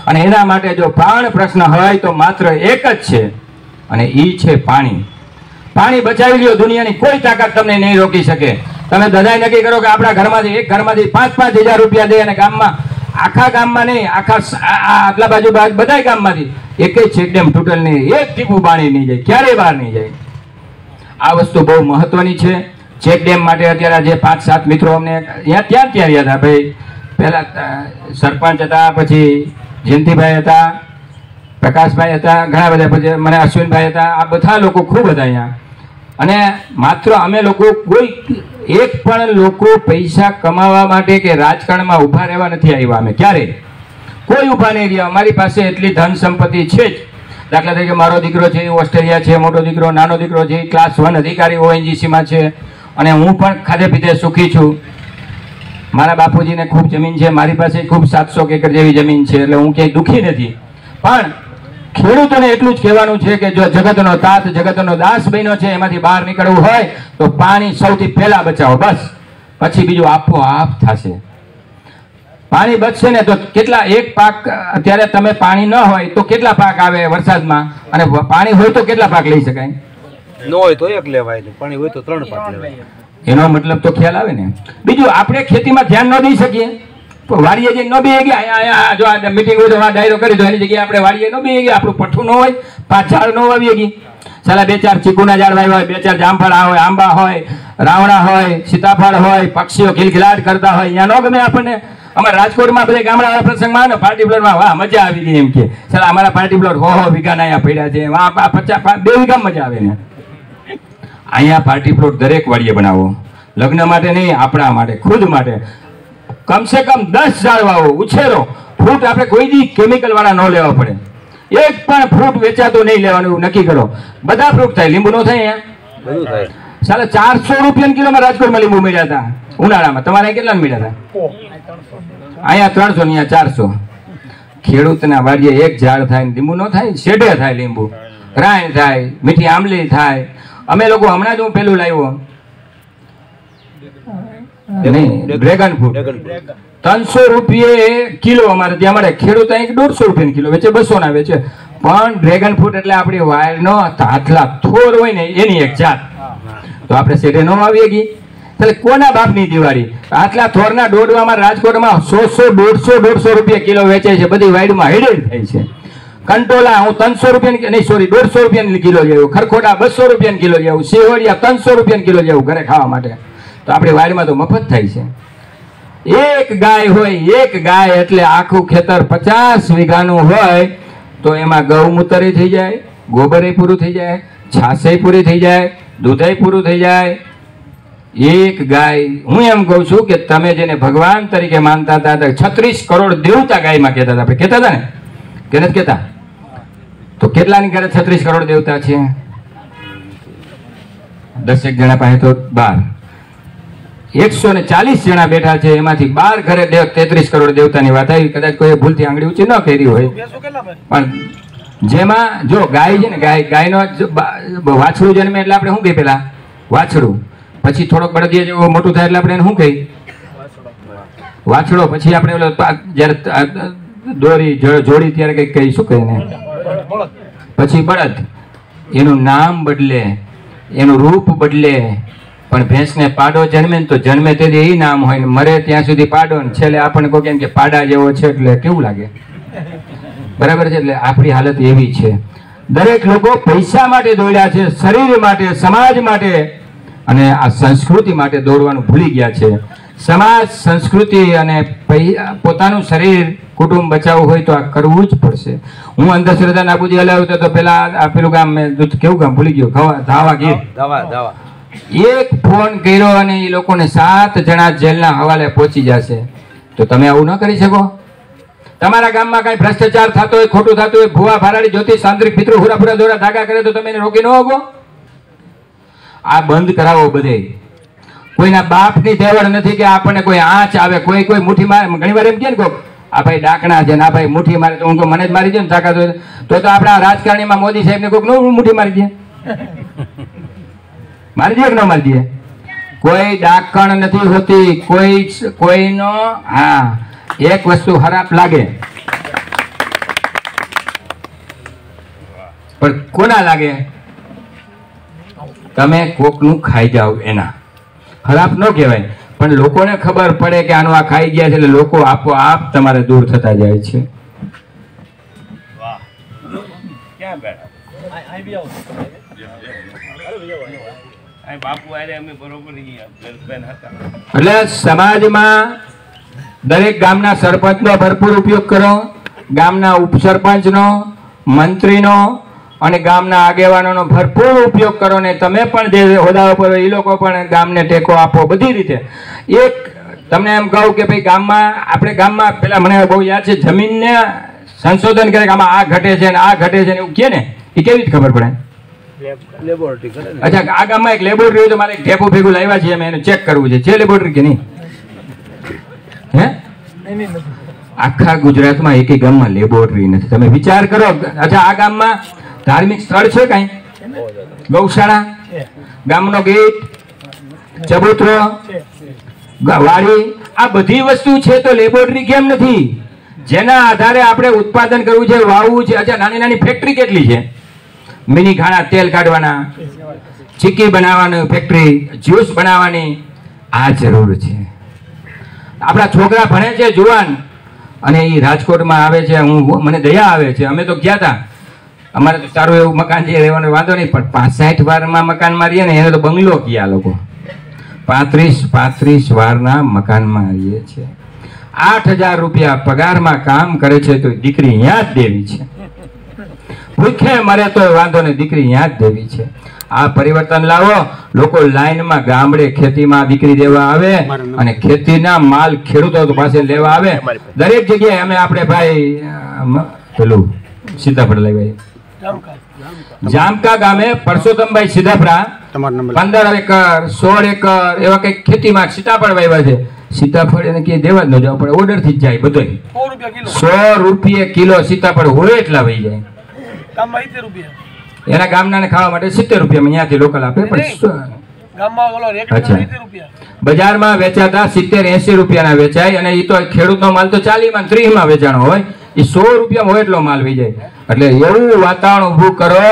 અને એના માટે જો પ્રાણ પ્રશ્ન હોય તો માત્ર એક જ છે, અને ઈ છે પાણી. પાણી બચાવી લ્યો, દુનિયાની કોઈ તાકાત તમને નહીં રોકી શકે. તમે બધાય નક્કી કરો કે આપણા ઘરમાંથી, એક ઘરમાંથી પાંચ પાંચ હજાર રૂપિયા દે અને ગામમાં આખા ગામમાં નહીં આખા આગલા બાજુ બધા ગામમાંથી એકેય છેકડેમ તૂટેલ નહીં એક ટીપું પાણી નહીં જાય, ક્યારેય બહાર નહીં જાય. આ વસ્તુ બહુ મહત્વની છે. ચેક ડેમ માટે અત્યારે જે પાંચ, સાત મિત્રો અમને અહીંયા ત્યાં ત્યાં રહ્યા હતા. ભાઈ, પહેલા સરપંચ હતા, પછી જયંતિભાઈ હતા, પ્રકાશભાઈ હતા, ઘણા બધા, પછી મને અશ્વિનભાઈ હતા. આ બધા લોકો ખૂબ હતા અહીંયા. અને માત્ર અમે લોકો કોઈ એક પણ લોકો પૈસા કમાવા માટે કે રાજકારણમાં ઊભા રહેવા નથી આવ્યા અમે. ક્યારે? કોઈ ઊભા નહીં રહ્યા. અમારી પાસે એટલી ધન સંપત્તિ છે જ. દાખલા તરીકે મારો દીકરો છે, એ ઓસ્ટ્રેલિયા છે, મોટો દીકરો, નાનો દીકરો છે ક્લાસ વન અધિકારી ઓએનજીસીમાં છે અને હું પણ ખાધે પીધે સુખી છું. મારા બાપુજીને ખૂબ જમીન છે, મારી પાસે ખૂબ સાતસો એકર જેવી જમીન છે, એટલે હું ક્યાંય દુઃખી નથી. પણ ખેડૂતોને એટલું જ કહેવાનું છે કે જો જગતનો તાત જગતનો દાસ બન્યો છે એમાંથી બહાર નીકળવું હોય તો પાણી સૌથી પહેલા બચાવો બસ. પછી બીજું આપોઆપ થશે. પાણી બચશે ને તો કેટલા એક પાક અત્યારે તમે પાણી ન હોય તો કેટલા પાક આવે વરસાદમાં? અને પાણી હોય તો કેટલા પાક લઈ શકાય? ન હોય તો એક લેવાય પાણી હોય તો ત્રણ પાક લેવાય. એનો મતલબ તો ખ્યાલ આવે ને. બીજું આપણે ખેતીમાં ધ્યાન ન દઈ શકીએ. વાડીએ જઈને ન બે ગયા. જો આ મીટિંગ હોય તો આ ડાયરો કરી દો. એની જગ્યાએ આપણે વાડીએ ન બે ગયા. આપણું પઠ્ઠું ન હોય પાંચ ઝાડ ન વાવીએ ગઈ સાલા બે ચાર ચીકુના ઝાડ વાવ્યા હોય, બે ચાર જામફળ હોય, આંબા હોય, રાવણા હોય, સીતાફળ હોય, પક્ષીઓ ખિલખિલાટ કરતા હોય. અહીંયા ન ગમે આપણને. અમારા રાજકોટમાં બધા ગામડા પ્રસંગમાં ને પાર્ટી પ્લોટમાં વાહ, મજા આવી ગઈ એમ કે. ચાલ અમારા પાર્ટી પ્લોટ હો હો વીઘાના અહીંયા પડ્યા છે. પચાસ બે વીઘા મજા આવે ને. અહીંયા પાર્ટી પ્લોટ દરેક વાડીએ બનાવો. લગ્ન માટે નહીં, આપણા માટે, ખુદ માટે. કમસે કમ દસ ઝાડ વાવો ઉછેરો. ફ્રૂટ આપણે કોઈ દી કેમિકલ વાળા ન લેવા પડે. એક પણ ફ્રૂટ વેચાતો નહીં લેવાનું એવું નક્કી કરો. બધા ફ્રૂટ થાય લીંબુ નો થાય અહીંયા? બધું ચાલે ચારસો રૂપિયા કિલોમાં રાજકોટમાં લીંબુ મળ્યા હતા ઉનાળામાં. તમારે કેટલા મળ્યા હતા? અહીંયા ત્રણસો અહીંયા ચારસો. ખેડૂતના વાડીએ એક ઝાડ થાય ને લીંબુ ન થાય? શેઢે થાય લીંબુ. રાય થાય મીઠી આંબલી થાય. અમે લોકો હમણાં જ હું પેલું લાવ્યો. Dragon fruit. ત્રણસો રૂપિયે કિલો અમારે ત્યાં મળે. ખેડૂત અહીં દોઢસો રૂપિયા કિલો વેચે બસો ના વેચે. પણ ડ્રેગન ફ્રૂટ એટલે આપણી વાયરનો આટલા થોર હોય ને એની એક જાત. તો આપણે શેઠે ન આવીએ ગઈ એટલે કોના બાપની દિવાળી? આટલા થોરના દોડવામાં રાજકોટમાં સો સો દોઢસો દોઢસો રૂપિયા કિલો વેચે છે. બધી વાયડમાં હેડેડ થાય છે. કંટોલા હું ત્રણસો રૂપિયા નહીં સોરી દોઢસો રૂપિયાની કિલો લેવું. ખરખોટા બસો રૂપિયાની કિલો લેવું. સેવડિયા ત્રણસો રૂપિયાની કિલો લેવું ઘરે ખાવા માટે. તો આપણી વાડીમાં તો મફત થાય છે. એક ગાય હોય, એક ગાય એટલે આખું ખેતર પચાસ વીઘાનું હોય, તો એમાં ગૌમૂત્ર થઈ જાય, ગોબરે પૂરું થઈ જાય છાસે પૂરી થઈ જાય દૂધે પૂરું થઈ જાય. એક ગાય, હું એમ કહું છું કે તમે જેને ભગવાન તરીકે માનતા હતા છત્રીસ કરોડ દેવતા ગાયમાં કહેતા હતા. આપણે કહેતા હતા ને? કે નથી કહેતા? તો કેટલાની ઘરે છત્રીસ કરોડ દેવતા છે? દસેક જણા પાસે તો બાર. એકસો ને ચાલીસ જણા બેઠા છે. એમાંથી બાર ઘરે દેવ તેત્રીસ કરોડ દેવતાની વાત આવી. કદાચ કોઈ ભૂલથી આંગળી ઊંચી ન કરી હોય. પણ જેમાં જો ગાય છે ને ગાય ગાયનો વાછડું જન્મે એટલે આપણે શું કહી પેલા? વાછડું. પછી થોડોક બળદિયા જેવો મોટું થાય એટલે આપણે એને શું કહી વાછડો. પછી આપણે ઓલો જ્યારે દોરી જોડી ત્યારે કંઈક કહી શું કહે પછી બળદ. એનું નામ બદલે. એનું રૂપ બદલે. પણ ભેંસને પાડો જન્મે તો જન્મે તેથી એ નામ હોય ને મરે ત્યાં સુધી પાડો ને છેલ્લે આપણને કોઈ કેમ કે પાડા જેવો છે એટલે કેવું લાગે? બરાબર છે? એટલે આપણી હાલત એવી છે. દરેક લોકો પૈસા માટે દોડ્યા છે, શરીર માટે, સમાજ માટે અને આ સંસ્કૃતિ માટે દોડવાનું ભૂલી ગયા છે. સમાજ, સંસ્કૃતિ અને પોતાનું શરીર, કુટુંબ બચાવવું હોય તો આ કરવું જ પડશે. હું અંધશ્રદ્ધા નાબૂદી હલાવ્યું તો પેલા પેલું ગામ મેં કેવું ગામ ભૂલી ગયું? ધાવા ગીર. દવા દવા એક ફોન કર્યો અને એ લોકોને સાત જણા જેલના હવાલે પહોંચી જશે. તો તમે આવું ન કરી શકો? તમારા ગામમાં કઈ ભ્રષ્ટાચાર થતો હોય ખોટું થતું હોય ભૂવા ભારાડી જ્યોતિષ તાંત્રિક પિતૃ હુરાફુરા દોરા ધાગા કરે તો તમે એને રોકી ન શકો? આ બંધ કરાવો બધે. કોઈના બાપની તેવડ નથી કે આપણને કોઈ આંચ આવે કોઈ કોઈ મુઠ્ઠી મારે. ઘણી વાર એમ કે ને કોક, આ ભાઈ ડાકણા છે ને આ ભાઈ મુઠ્ઠી મારે. તો હું મને જ મારી દે ને તાકાત હોય. તો તો આપણા રાજકારણીમાં મોદી સાહેબને કોઈકનું મુઠ્ઠી મારી દે. મારી દે કે ન મારી દે કોઈ ડાકણ નથી હોતી કોઈ કોઈનો હા એક વસ્તુ ખરાબ લાગે. પણ કોના લાગે? તમે કોકનું ખાઈ જાઓ એના. ખરાબ ન કહેવાય. પણ લોકોને ખબર પડે કે આનું આ ખાઈ ગયા છે એટલે લોકો આપોઆપ તમારે દૂર થતા જાય છે. ક્યાં બેઠા? એટલે સમાજમાં દરેક ગામના સરપંચનો ભરપૂર ઉપયોગ કરો, ગામના ઉપસરપંચનો, મંત્રીનો અને ગામના આગેવાનોનો ભરપૂર ઉપયોગ કરો ને તમે પણ જે હોદ્દા ઉપર એ લોકો પણ ગામને ટેકો આપો બધી રીતે. એક તમને એમ કહું કે ભાઈ ગામમાં, આપણે ગામમાં પેલા મને બહુ યાદ છે, જમીનને સંશોધન કરે કે આમાં આ ઘટે છે ને આ ઘટે છે ને એવું કહે ને એ કેવી રીતે ખબર પડે? લેબોરેટરી કરે અચ્છા આ ગામમાં એક લેબોરેટરી તો મારે એક ઢેપું ભેગું લાવ્યા છે અમે એને ચેક કરવું છે. છે લેબોરેટરી કે નહીં? હે? આખા ગુજરાતમાં એક ગામમાં લેબોરેટરી નથી. તમે વિચાર કરો અચ્છા આ ગામમાં ધાર્મિક સ્થળ છે કાંઈ? ગૌશાળા? ગામનો ગેટ? ચબૂતરો? વાડી? આ બધી વસ્તુ છે તો લેબોરેટરી કેમ નથી? જેના આધારે આપણે ઉત્પાદન કરવું છે વાવવું છે. અચ્છા નાની નાની ફેક્ટરી કેટલી છે? મિની ખાણા તેલ કાઢવાના, ચીકી બનાવવાનું ફેક્ટરી જ્યુસ બનાવવાની, આ જરૂર છે. આપણા છોકરા ભણે છે જુવાન, અને એ રાજકોટમાં આવે છે, હું મને દયા આવે છે. અમે તો ગયા હતા અમારે તો સારું એવું મકાન છે, રહેવાનો વાંધો નહીં, પણ પાંસઠ વારમાં મકાનમાં રહીએ ને, એને તો બંગલો ગયા લોકો. પાંત્રીસ પાંત્રીસ વારના મકાનમાં રહીએ છે આઠ હજાર રૂપિયા પગારમાં કામ કરે છે, તો દીકરી અહીંયા જ દેવી છે. ભૂખે મરે તો વાંધો નહીં. દીકરી ત્યાં જ દેવી છે. આ પરિવર્તન લાવો. લોકો લાઈનમાં ગામડે ખેતીમાં દીકરી દેવા આવે અને ખેતીના માલ ખેડૂતો પાસે લેવા આવે. દરેક જગ્યાએ અમે આપણે ભાઈ પેલું સીતાફળ લેવાય જામકા ગામે પરસોત્તમભાઈ સીધાફળા તમારો પંદર એકર સોળ એકર એવા કંઈક ખેતીમાં સીતાફળ વાવ્યા છે. સીતાફળ એને ક્યાંય દેવા જ ન જાવ પણ ઓર્ડરથી જ જાય બધો સો સો રૂપિયે કિલો સીતાફળ હોય એટલા વહી જાય. ગામમાં સિત્તેર રૂપિયા. એના ગામના ખાવા માટે સિત્તેર રૂપિયામાં અહીંયાથી લોકલ આપે પણ રૂપિયા. બજારમાં વેચાતા સિત્તેર એસી રૂપિયાના વેચાય અને એ તો ખેડૂતનો માલ તો ચાલીમાં ત્રીસમાં વેચાણો હોય. એ સો રૂપિયામાં હોય એટલો માલ વી જાય એટલે એવું વાતાવરણ ઊભું કરો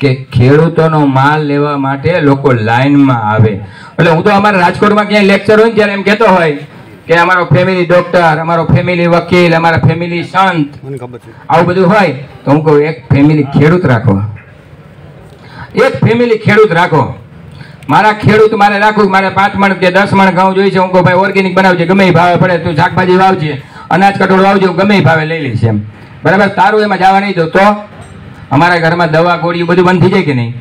કે ખેડૂતોનો માલ લેવા માટે લોકો લાઈનમાં આવે. એટલે હું તો અમારા રાજકોટમાં ક્યાંય લેક્ચર હોય ને ત્યારે એમ કહેતો હોય કે અમારો ફેમિલી ડોક્ટર અમારો ફેમિલી વકીલ અમારા ફેમિલી સંત આવું બધું હોય તો હું કહું એક ફેમિલી ખેડૂત રાખો. એક ફેમિલી ખેડૂત રાખો. મારા ખેડૂત મારે રાખવું મારે પાંચ મણ કે દસ મણ ઘઉં જોઈએ છે. હું કહું ભાઈ ઓર્ગેનિક બનાવજે ગમે એ ભાવે પડે તું શાકભાજી વાવજે અનાજ કઠોળ વાવજે ગમે એ ભાવે લઈ લઈશ એમ. બરાબર? તારું એમાં જવા નહીં દઉં તો? અમારા ઘરમાં દવા ગોળી બધું બંધ થઈ જાય કે નહીં?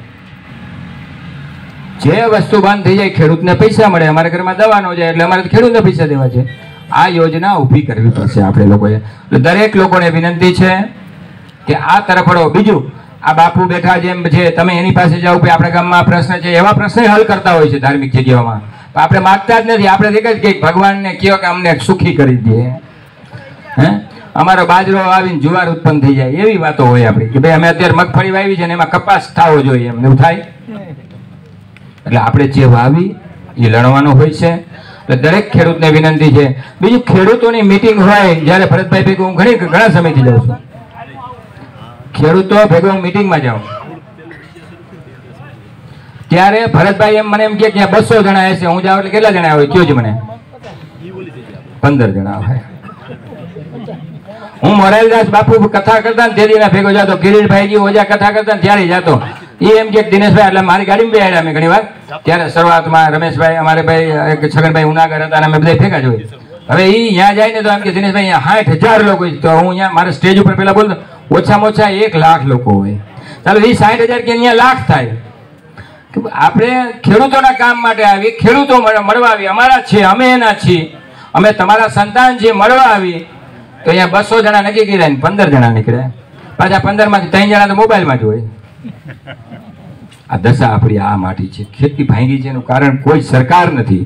જે વસ્તુ બંધ થઈ જાય, ખેડૂતને પૈસા મળે, અમારા ઘરમાં દવા જાય, એટલે અમારે ખેડૂતને પૈસા દેવા છે. આ યોજના ઊભી કરવી પડશે આપણે લોકોએ. દરેક લોકોને વિનંતી છે કે આ તરફ બીજું, આ બાપુ બેઠા જેમ છે, તમે એની પાસે જાઓ કે આપણા ગામમાં પ્રશ્ન છે, એવા પ્રશ્ન હલ કરતા હોય છે ધાર્મિક જગ્યાઓમાં. પણ આપણે માગતા જ નથી. આપણે એક જ કે ભગવાનને કહો કે અમને સુખી કરી દે. હે? અમારો બાજરો આવીને જુવાર ઉત્પન્ન થઈ જાય. એવી વાતો હોય આપણી. કે ભાઈ, અમે અત્યારે મગફળી વાવી છે ને એમાં કપાસ થવો જોઈએ એમ. એવું થાય? એટલે આપણે જે વાવી, એ લણવાનું હોય છે. એટલે દરેક ખેડૂતને વિનંતી છે. બીજું ખેડૂતોની મિટિંગ હોય, જ્યારે ભરતભાઈ ભેગું ઘણી, ઘણા સમયથી જાઉં છું. ખેડૂતો ભેગો મીટિંગમાં જાઉં. ત્યારે ભરતભાઈ એમ મને એમ કે કે બસો જણા હશે. હું જાઉં એટલે કેટલા જણા આવે કયો જ મને. પંદર જણા હોય. હું મોરારીદાસ બાપુ કથા કરતા ને ભેગો જતો કિરીટભાઈજી ઓજા કથા કરતા ત્યારે જતો. એ એમ કે દિનેશભાઈ, એટલે મારી ગાડીમાં બેહાડ્યા અમે ઘણી વાર ત્યારે શરૂઆતમાં રમેશભાઈ, અમારે ભાઈ છગનભાઈ ઉનાગર હતા અને અમે બધા ભેગા જ હોય હવે એ અહીંયા જાય ને તો એમ કે દિનેશભાઈ, અહીંયા સાઠ હજાર લોકો. તો હું અહીંયા, મારા સ્ટેજ ઉપર પેલા બોલતો, ઓછામાં ઓછા એક લાખ લોકો હોય. ચાલો એ સાઠ હજાર કે અહીંયા લાખ થાય. આપણે ખેડૂતોના કામ માટે આવી, ખેડૂતો મળ- મળવા આવી. અમારા છે, અમે એના છીએ. અમે તમારા સંતાન છે મળવા આવી, તો અહીંયા બસો જણા નક્કી કર્યા પંદર જણા નીકળ્યા. પાછા પંદરમાંથી ત્રણ જણા તો મોબાઈલમાં જ હોય. આ દશા આપણી આ માટી છે. ખેતી ભાંગી છે એનું કારણ કોઈ સરકાર નથી.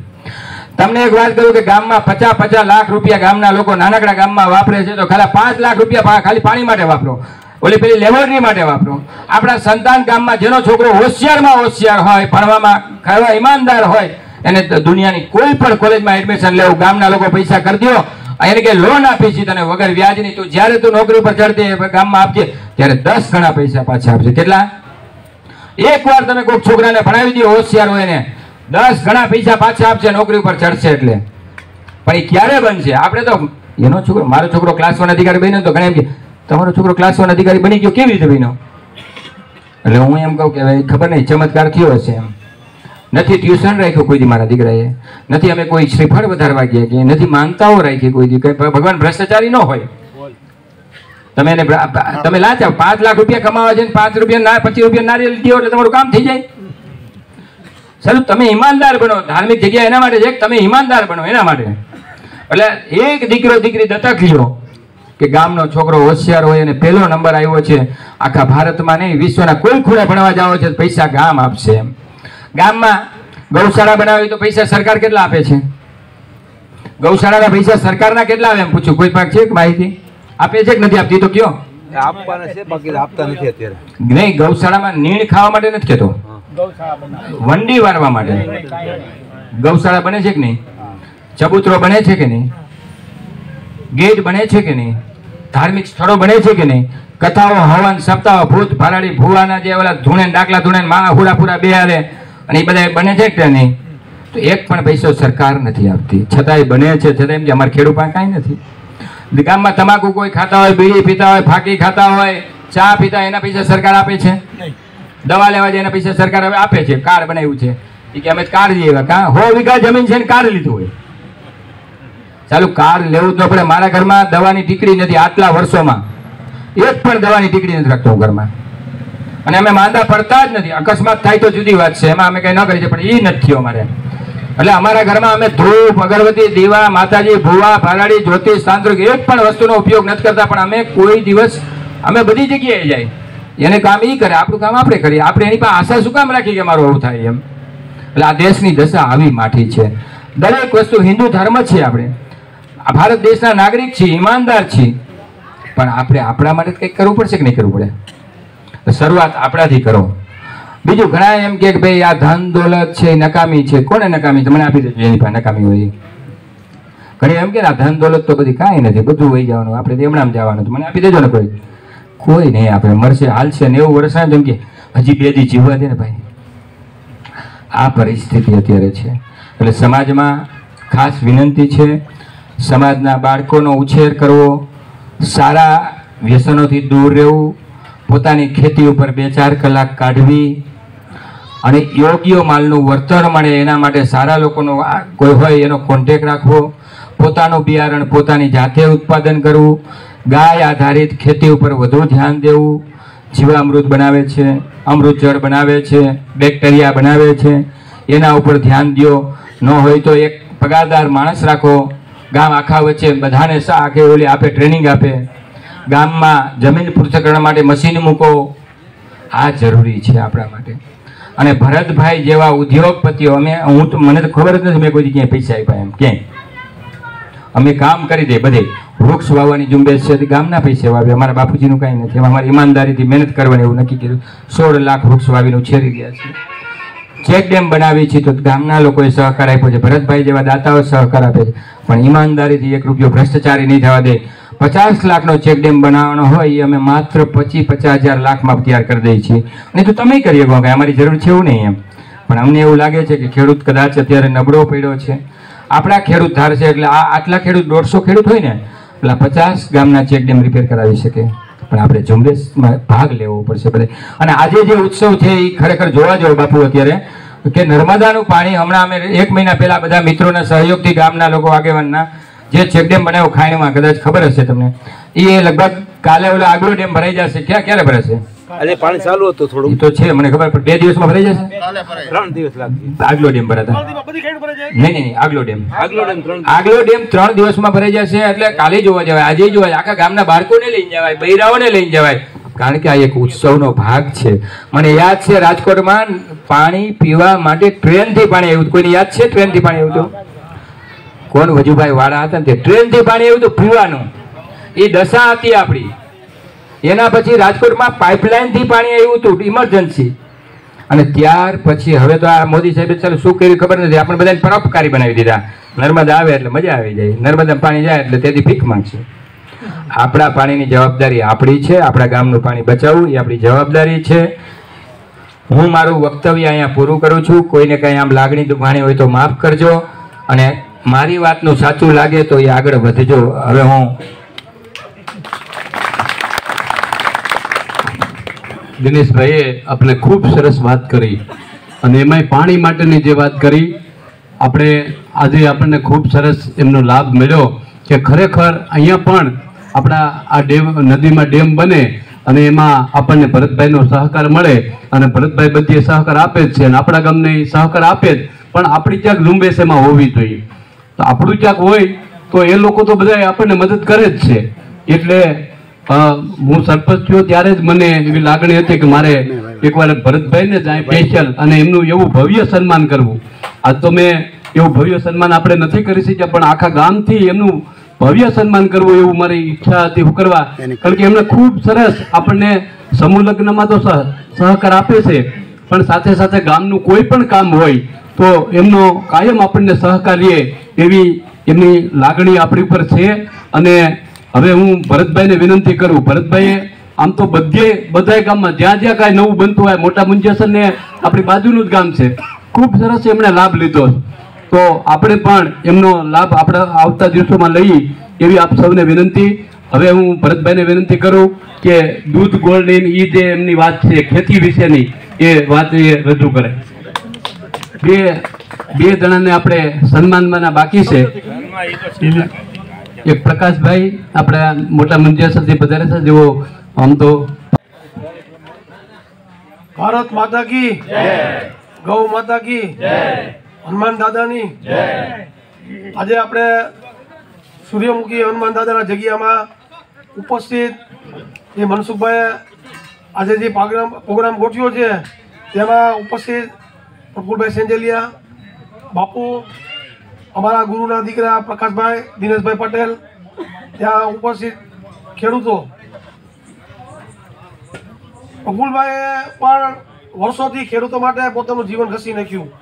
તમને એક વાત કહ્યું કે ગામમાં પચાસ પચાસ લાખ રૂપિયા ગામના લોકો નાનકડા ગામમાં વાપરે છે તો ખાલી પાંચ લાખ રૂપિયા ખાલી પાણી માટે વાપરો. ઓલી પેલી લેબોરેટરી માટે વાપરો. આપણા સંતાન ગામમાં જેનો છોકરો હોશિયારમાં હોશિયાર હોય, ભણવામાં ખાવા ઈમાનદાર હોય, એને દુનિયાની કોઈ પણ કોલેજમાં એડમિશન લેવું, ગામના લોકો પૈસા કરી દો એને કે લોન આપી છે તને વગર વ્યાજની તું જ્યારે તું નોકરી પર ચડતી ગામમાં આપજે, ત્યારે દસ ગણા પૈસા પાછા આપજે. કેટલા? એક વાર તમે કોઈક છોકરાને ભણાવી દો, હોશિયાર હોય ને દસ ગણા પૈસા પાછા આપશે નોકરી ઉપર ચડશે એટલે. પણ એ ક્યારે બનશે? આપણે તો, એનો છોકરો, મારો છોકરો ક્લાસ વન અધિકારી બન્યો તો ઘણા એમ તમારો છોકરો ક્લાસ વન અધિકારી બની ગયો, કેવી રીતે બન્યો? એટલે હું એમ કહું કે ખબર નહીં, ચમત્કાર થયો હશે એમ. નથી ટ્યુશન રાખ્યું કોઈ દી મારા દીકરાએ. નથી અમે કોઈ શ્રીફળ વધારવા ગયા કે નથી માનતાઓ રાખી કોઈ દી. ભગવાન ભ્રષ્ટાચારી ન હોય. તમે એને તમે લાચાવ પાંચ લાખ રૂપિયા કમાવા છે પાંચ રૂપિયા ના પચીસ રૂપિયા નારિયેલ દો એટલે તમારું કામ થઈ જાય. સારું તમે ઈમાનદાર બનો. ધાર્મિક જગ્યા એના માટે છે તમે ઈમાનદાર બનો એના માટે. એટલે એક દીકરો દીકરી દત્તક લ્યો કે ગામનો છોકરો હોશિયાર હોય અને પહેલો નંબર આવ્યો છે. આખા ભારતમાં નહીં વિશ્વના કોઈ ખૂણે ભણવા જાઓ છે પૈસા ગામ આપશે એમ. ગામમાં ગૌશાળા બનાવી તો પૈસા સરકાર કેટલા આપે છે? ગૌશાળાના પૈસા સરકારના કેટલા આવે એમ પૂછું? કોઈ પાક છે કે માહિતી? આપે છે કે નથી આપતી? તો કયો? આપવાના છે બાકી આપતા નથી અત્યારે. નહીં ગૌશાળામાં નીણ ખાવા માટે નથી કહેતો વંડી વારવા માટે. ગૌશાળા બને છે કે નહીં? ચબૂતરો બને છે કે નહીં? ગેટ બને છે કે નહીં? ધાર્મિક સ્થળો બને છે કે નહીં? કથાઓ હવન સપ્તાહ ભૂત ભરાડી ભુવાના જે ઓલા ધૂણે ડાકલા ધૂણે મા બે બેહારે અને એ બધા બને છે કે નહીં? તો એક પણ પૈસો સરકાર નથી આપતી. છતાંય બને છે છતાં એમ કે અમારે ખેડૂત પાસે કાંઈ નથી. ગામમાં તમાકુ કોઈ ખાતા હોય બીડી પીતા હોય ફાકી ખાતા હોય ચા પીતા એના પૈસા સરકાર આપે છે? દવા લેવા જાય એના પૈસા સરકાર હવે આપે છે. કાર્ડ બનાવ્યું છે. એ કે અમે કાર્ડ લઈએ. કાં હો વીઘા જમીન છે ને કાર્ડ લીધું હોય. ચાલુ કાર્ડ લેવું તો પડે. મારા ઘરમાં દવાની ટીકડી નથી આટલા વર્ષોમાં. એક પણ દવાની ટીકડી નથી રાખતો હું ઘરમાં. અને અમે માંદા પડતા જ નથી. અકસ્માત થાય તો જુદી વાત છે. એમાં અમે કઈ ન કરી છે પણ એ નથી અમારે. એટલે અમારા ઘરમાં અમે ધૂપ, અગરબત્તી, દીવા, માતાજી, ભુવા, ભાલાડી, જ્યોતિષ તાંત્રિક એક પણ વસ્તુનો ઉપયોગ નથી કરતા, પણ અમે કોઈ દિવસ, અમે બધી જગ્યાએ જાય. એને કામ એ કરે, આપણું કામ આપણે કરીએ. આપણે એની પાસે આશા શું કામ રાખી કે મારું આવું થાય એમ? એટલે આ દેશની દશા આવી માઠી છે. દરેક વસ્તુ હિન્દુ ધર્મ છે આપણે. આ ભારત દેશના નાગરિક છીએ, ઈમાનદાર છીએ. પણ આપણે આપણા માટે કંઈક કરવું પડશે કે નહીં કરવું પડે? શરૂઆત આપણાથી કરો. બીજું ઘણા એમ કે ભાઈ આ ધન દોલત છે નકામી છે. કોને નકામી? મને આપી દેજો, એની પાસે નકામી હોય ઘણી એમ કે આ ધન દોલત તો બધી કાંઈ નથી, બધું વહી જવાનું. આપણે દેમણામ જવાનું. મને આપી દેજો ને કોઈ. કોઈ નહીં, આપણે મળશે હાલશે નેવું વર્ષ ના જેમ કે, હજી બે દી જીવવા દે ને ભાઈ. આ પરિસ્થિતિ અત્યારે છે. એટલે સમાજમાં ખાસ વિનંતી છે, સમાજના બાળકોનો ઉછેર કરવો, સારા વ્યસનોથી દૂર રહેવું પોતાની ખેતી ઉપર બે ચાર કલાક કાઢવી અને યોગ્ય માલનું વર્તન મળે એના માટે સારા લોકોનો કોઈ હોય એનો કોન્ટેક રાખવો, પોતાનું બિયારણ પોતાની જાતે ઉત્પાદન કરવું, ગાય આધારિત ખેતી ઉપર વધુ ધ્યાન દેવું, જીવામૃત બનાવે છે, અમૃત જળ બનાવે છે, બેક્ટેરિયા બનાવે છે, એના ઉપર ધ્યાન દો ન હોય તો એક પગારદાર માણસ રાખો, ગામ આખા વચ્ચે બધાને આખે ઓલી આપે, ટ્રેનિંગ આપે. ગામમાં જમીન પૃથ્થકરણ માટે મશીન મૂકો. આ જરૂરી છે આપણા માટે. અને ભરતભાઈ જેવા ઉદ્યોગપતિઓ, અમે, હું તો, મને તો ખબર જ નથી મેં કોઈ ક્યાંય પૈસા આપ્યા એમ ક્યાંય અમે કામ કરી દે બધે. વૃક્ષ વાવવાની ઝુંબેશ છે, ગામના પૈસે વાવ્યા અમારા બાપુજીનું કાંઈ નથી. અમારે ઈમાનદારીથી મહેનત કરવાની એવું નક્કી કર્યું. સોળ લાખ વૃક્ષ વાવીને ઉછેરી ગયા છે ચેક ડેમ બનાવી છે તો ગામના લોકોએ સહકાર આપ્યો છે. ભરતભાઈ જેવા દાતાઓ સહકાર આપે છે. પણ ઈમાનદારીથી એક રૂપિયો ભ્રષ્ટાચારી નહીં થવા દે. પચાસ લાખનો ચેક ડેમ બનાવવાનો હોય, એ અમે માત્ર પચીસ પચાસ હજાર લાખમાં તૈયાર કરી દઈએ છીએ. અને તો તમે કરી શકો કે અમારી જરૂર છે એવું નહીં એમ. પણ અમને એવું લાગે છે કે ખેડૂત કદાચ અત્યારે નબળો પડ્યો છે. આપણા ખેડૂત ધારશે એટલે આ આટલા ખેડૂત, દોઢસો ખેડૂત હોય ને, એટલે પચાસ ગામના ચેક ડેમ રિપેર કરાવી શકે. પણ આપણે ઝુંબેશમાં ભાગ લેવો પડશે બધે અને આજે જે ઉત્સવ છે એ ખરેખર જોવા જેવો બાપુ અત્યારે, કે નર્મદાનું પાણી હમણાં અમે એક મહિના પહેલા બધા મિત્રોના સહયોગથી ગામના લોકો, આગેવાનના જે ચેક ડેમ બનાવ્યો ખાણીમાં કદાચ ખબર હશે તમને. એ લગભગ કાલે ઓલો આગલો ડેમ ભરાઈ જશે. ક્યાં ક્યારે ભરાશે? આજે પાણી ચાલુ હતું થોડું તો છે મને ખબર પણ બે દિવસમાં ભરાઈ જશે? ત્રણ દિવસ લાગશે. આગલો ડેમ ભરાતા. હળદીમાં બધી ખેડ ભરાઈ જાય? નહીં નહીં આગલો ડેમ. આગલો ડેમ ત્રણ આગલો ડેમ ત્રણ દિવસમાં ભરાઈ જશે એટલે કાલે જોવા જવાય આજે જોવા જવાય. આખા ગામના બાળકોને લઈને જવાય બૈરાઓને લઈને જવાય. કારણ કે આ એક ઉત્સવનો ભાગ છે. મને યાદ છે રાજકોટમાં પાણી પીવા માટે ટ્રેનથી પાણી આવ્યું. કોઈને યાદ છે ટ્રેનથી પાણી આવ્યું હતું? કોણ વજુભાઈ વાળા હતા ને તે ટ્રેનથી પાણી આવ્યું હતું પીવાનું એ દશા હતી આપણી. એના પછી રાજકોટમાં પાઇપલાઇનથી પાણી આવ્યું હતું ઇમરજન્સી અને ત્યાર પછી હવે તો આ મોદી સાહેબે ચાલો શું કર્યું ખબર નથી, આપણે બધાને પરોપકારી બનાવી દીધા. નર્મદા આવે એટલે મજા આવી જાય. નર્મદા પાણી જાય એટલે તેથી ભીખ માંગશે. આપણા પાણીની જવાબદારી આપણી છે, આપણા ગામનું પાણી બચાવવું એ આપણી જવાબદારી છે. હું મારું વક્તવ્ય અહીંયા પૂરું કરું છું. કોઈને કંઈ આમ લાગણી દુભાણી હોય તો માફ કરજો. અને મારી વાતનું સાચું લાગે તો એ આગળ વધજો. હવે હું દિનેશભાઈએ આપણે ખૂબ સરસ વાત કરી અને એમાંય પાણી માટેની જે વાત કરી, આપણે આજે આપણને ખૂબ સરસ એમનો લાભ મળ્યો કે ખરેખર અહીંયા પણ આપણા આ ડેમ, નદીમાં ડેમ બને અને એમાં આપણને ભરતભાઈનો સહકાર મળે અને ભરતભાઈ બધી સહકાર આપે જ છે અને આપણા ગામને સહકાર આપે જ, પણ આપણી ક્યાંક ઝુંબેશ એમાં હોવી જોઈએ. તો આપણું ક્યાંક હોય તો એ લોકો તો બધા આપણને મદદ કરે જ છે. એટલે હું સરપંચ થયો ત્યારે જ મને એવી લાગણી હતી કે મારે એકવાર ભરતભાઈને જ અહીં સ્પેશિયલ અને એમનું એવું ભવ્ય સન્માન કરવું. આજ તો મેં એવું ભવ્ય સન્માન આપણે નથી કરી શક્યા પણ આખા ગામથી એમનું ભવ્ય સન્માન કરવું એવું મારી ઈચ્છા હતી હું કરવા. કારણ કે એમને ખૂબ સરસ આપણને સમૂહ લગ્નમાં તો સહકાર આપે છે. પણ સાથે સાથે ગામનું કોઈ પણ કામ હોય તો એમનો કાયમ આપણને સહકાર્ય એવી એમની લાગણી આપણી ઉપર છે અને હવે હું ભરતભાઈને વિનંતી કરું. ભરતભાઈએ આમ તો બધે બધા ગામમાં જ્યાં જ્યાં કાંઈ નવું બનતું હોય, મોટા મુંજેસર ને આપણી બાજુનું જ ગામ છે. ખૂબ સરસ એમણે લાભ લીધો. તો આપણે પણ એમનો લાભ આપણા આવતા દિવસોમાં લઈ એવી આપ સૌને વિનંતી. હવે હું ભરતભાઈને વિનંતી કરું કે દૂધ ગોળની એ જે એમની વાત છે ખેતી વિશેની, એ વાત એ રજૂ કરે. બે બે જણાને આપણે સન્માનવાના બાકી છે. એક પ્રકાશભાઈ આપણે મોટા મંજિયાસરથી પધારે છે જેઓ આમ તો ભારત માતા કી ગૌ માતા કી હનુમાન દાદાની. આજે આપણે સૂર્યમુખી હનુમાન દાદાના જગ્યામાં ઉપસ્થિત જે મનસુખભાઈએ આજે જે પ્રોગ્રામ પ્રોગ્રામ ગોઠવ્યો છે તેમાં ઉપસ્થિત પ્રફુલભાઈ સેંજલિયા બાપુ, અમારા ગુરુના દીકરા પ્રકાશભાઈ, દિનેશભાઈ પટેલ, ત્યાં ઉપસ્થિત ખેડૂતો. અકુલભાઈએ પણ વર્ષોથી ખેડૂતો માટે પોતાનું જીવન ઘસી નાખ્યું.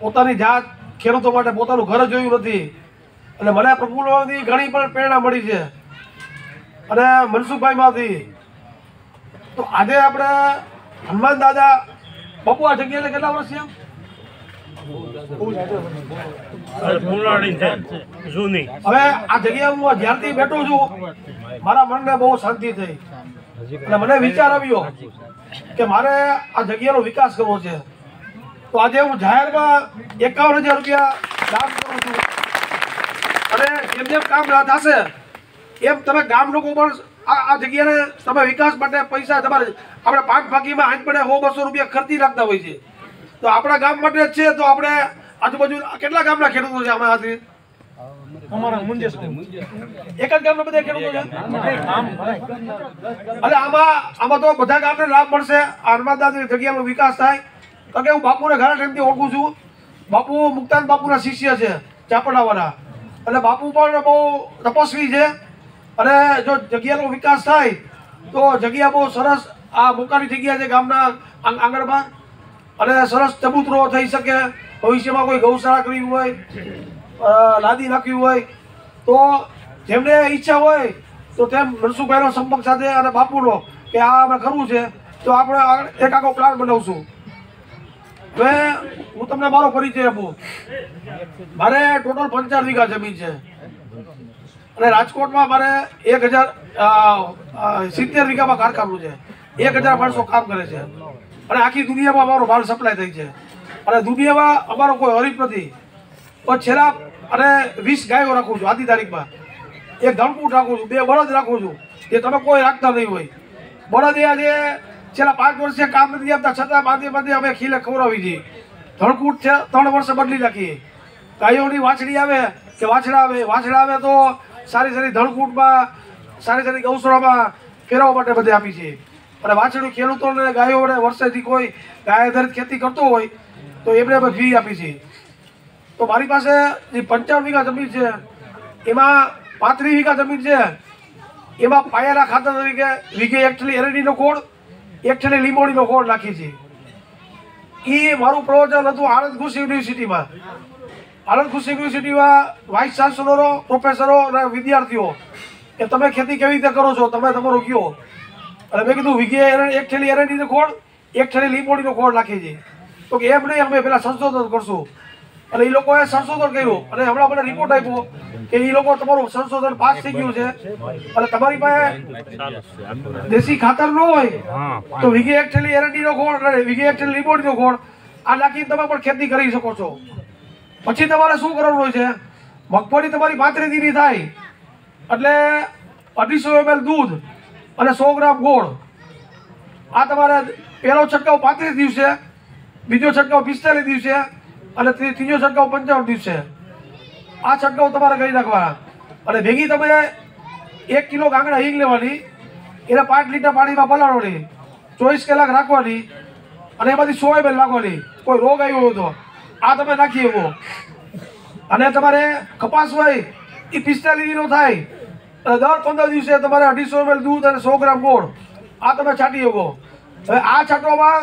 પોતાની જાત ખેડૂતો માટે પોતાનું ઘર જોયું નથી. અને મને પ્રફુલભાઈથી ઘણી પણ પ્રેરણા મળી છે. અને મનસુખભાઈમાંથી. તો આજે આપણે હનુમાન દાદા, બપુ, આ જગ્યાએ કેટલા વર્ષ થયા? હવે આ જગ્યાએ હું ધ્યાનથી બેઠો છું. મારા મનને બહુ શાંતિ થઈ. અને મને વિચાર આવ્યો કે મારે આ જગ્યાનો વિકાસ કરવો છે. તો આજે હું જાહેરમાં એકાવન હજાર રૂપિયા દાન કરું છું. અને જેમ જેમ કામ થશે, એમ તમે ગામ લોકો પણ આ જગ્યાને તમે વિકાસ માટે પૈસા તમારે આપણે પાંચ ભાગીમાં આજ પડે સો બસો રૂપિયા ખર્ચી નાખતા હોય છે. તો આપણા ગામ માટે જ છે તો આપણે આજુબાજુ કેટલા ગામના ખેડૂતો છે આમાંથી અમારા મુંજેશ એક જ ગામના બધા ખેડૂતો છે? એટલે આમાં આમાં તો બધા ગામને લાભ મળશે. હનુમાનદાસની જગ્યાનો વિકાસ થાય. તો કે હું બાપુને ઘણા ટાઈમથી ઓળખું છું. બાપુ મુક્તાન બાપુના શિષ્ય છે ચાપડાવાળા. એટલે બાપુ પણ બહુ તપસ્વી છે. અને જો જગ્યાનો વિકાસ થાય તો જગ્યા બહુ સરસ આ મોકાની જગ્યા છે ગામના આંગણમાં અને સરસ ચબૂતરો થઈ શકે, ભવિષ્યમાં કોઈ ગૌશાળા કરવી હોય લાદી નાખવી હોય, તો જેમને ઈચ્છા હોય, તો તેમ મનસુખભાઈનો સંપર્ક સાથે અને બાપુનો કે આ આપણે કરવું છે, તો આપણે એક આખો પ્લાન બનાવશું. હવે હું તમને મારો પરિચય આપું. મારે ટોટલ પંચાવન વીઘા જમીન છે. અને રાજકોટમાં મારે એક હજાર સિત્તેર વીઘામાં કારખાનું છે. એક હજાર માણસો કામ કરે છે. અને આખી દુનિયામાં અમારો માલ સપ્લાય થાય છે. અને દુનિયામાં અમારો કોઈ હરીફ નથી. પણ છેલ્લા, અને વીસ ગાયો રાખું છું આજની તારીખમાં. એક ધણકૂટ રાખું છું, બે બળદ રાખું છું એ તમે કોઈ રાખતા નહીં હોય. બળદ એ આજે છેલ્લા પાંચ વર્ષે કામ નથી આપતા, છતાં બાંધી બાંધી અમે ખીલે ખવડાવી છીએ ધણકૂટ છે, ત્રણ વર્ષે બદલી નાખીએ ગાયોની વાછડી આવે, કે વાછડા આવે વાછડા આવે તો સારી સારી ધણકૂટમાં સારી સારી ગૌસળામાં ફેરવવા માટે બધે આપી છે. અને વાછડું ખેડૂતોને વડે વર્ષેથી કોઈ ગાય આધારિત ખેતી કરતો હોય, તો એમને અમે ફી આપી છીએ. તો મારી પાસે જે પંચાવન વીઘા જમીન છે, એમાં પાંત્રીસ વીઘા જમીન છે, એમાં પાયાના ખાતર તરીકે વીઘે એક થેલી એરંડીનો ખોળ, એક થેલી લીંબોળીનો ખોળ નાખી છે એ મારું પ્રવચન હતું આણંદ કૃષિ યુનિવર્સિટીમાં. આણંદ કૃષિ યુનિવર્સિટીમાં વાઇસ ચાન્સલરો પ્રોફેસરો અને વિદ્યાર્થીઓ, કે તમે ખેતી કેવી રીતે કરો છો, તમે તમારો કયો અને મેં કીધું, વીઘે એરંડી- એક થેલી એરંડીનો ખોળ, એક થેલી લીંબોળીનો ખોળ નાખી છે. તો કે, એમ નહીં, અમે પેલા સંશોધન કરશું. અને એ લોકોએ સંશોધન કર્યું. અને હમણાં મને રિપોર્ટ આપ્યો કે એ લોકો તમારું સંશોધન પાસ થઈ ગયું છે. અને તમારી પાસે દેશી ખાતર ન હોય તો વીઘે એક થેલી એરંડીનો ખોળ અને વીઘે એક થેલી લીંબોળીનો ખોળ આ નાખીને તમે પણ ખેતી કરી શકો છો. પછી તમારે શું કરવાનું હોય છે? મગફળી તમારી પાંત્રીસ દીની થાય. એટલે અઢીસો એમએલ દૂધ અને સો ગ્રામ ગોળ. આ તમારે પહેલો છંટકાવ પાંત્રીસ દિવસે, બીજો છંટકાવ પિસ્તાલીસ દિવસે અને ત્રી- ત્રીજો છંટકાવ પંચાવન દિવસે. આ છંટકાવ તમારે કરી નાખવાના. અને ભેગી તમે એક કિલો ગાંગડા હિંગ લેવાની, એને પાંચ લીટર પાણીમાં પલાળવાની, ચોવીસ કલાક રાખવાની, અને એમાંથી સો એમએલ નાખવાની. કોઈ રોગ આવ્યો હોય તો. આ તમે નાખી એવો અને તમારે કપાસ હોય એ પિસ્તાલીસ દિનો થાય. દર પંદર દિવસે તમારે અઢીસો એમએલ દૂધ અને સો ગ્રામ ગોળ. આ તમે છાંટી શકો. હવે આ છાંટવામાં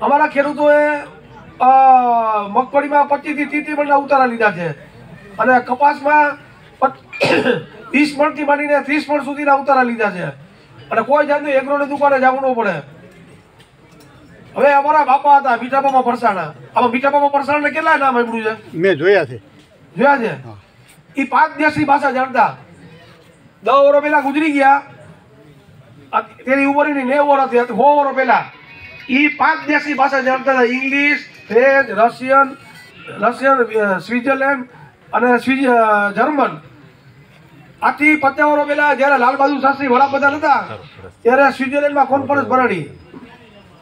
અમારા ખેડૂતોએ મગફળીમાં પચીસથી ત્રીસ મણના ઉતારા લીધા છે. અને કપાસમાં વીસ મણથી માંડીને ત્રીસ મણ સુધીના ઉતારા લીધા છે. અને કોઈ જાતનું એગ્રોની દુકાને જવું ન પડે. હવે અમારા બાપા હતા મીઠાબામાં ફરસાણા. આમાં મીઠાબામાં ફરસાણને કેટલા નામ સાંભળ્યું છે? મેં જોયા છે. જોયા છે? એ પાંચ દેશની ભાષા જાણતા. દસ વર્ષ પહેલા ગુજરી ગયા. તેની ઉંમર એની ઓવર વર્ષ હતી સો વર્ષ પહેલા. એ પાંચ દેશની ભાષા જાણતા હતા. English, French, Russian Russian Switzerland અને જર્મન. આથી પચાસ વર્ષ પહેલા જ્યારે લાલ બહાદુર શાસ્ત્રી વડાપ્રધાન હતા, ત્યારે સ્વિટ્ઝરલેન્ડમાં કોન્ફરન્સ ભરાણી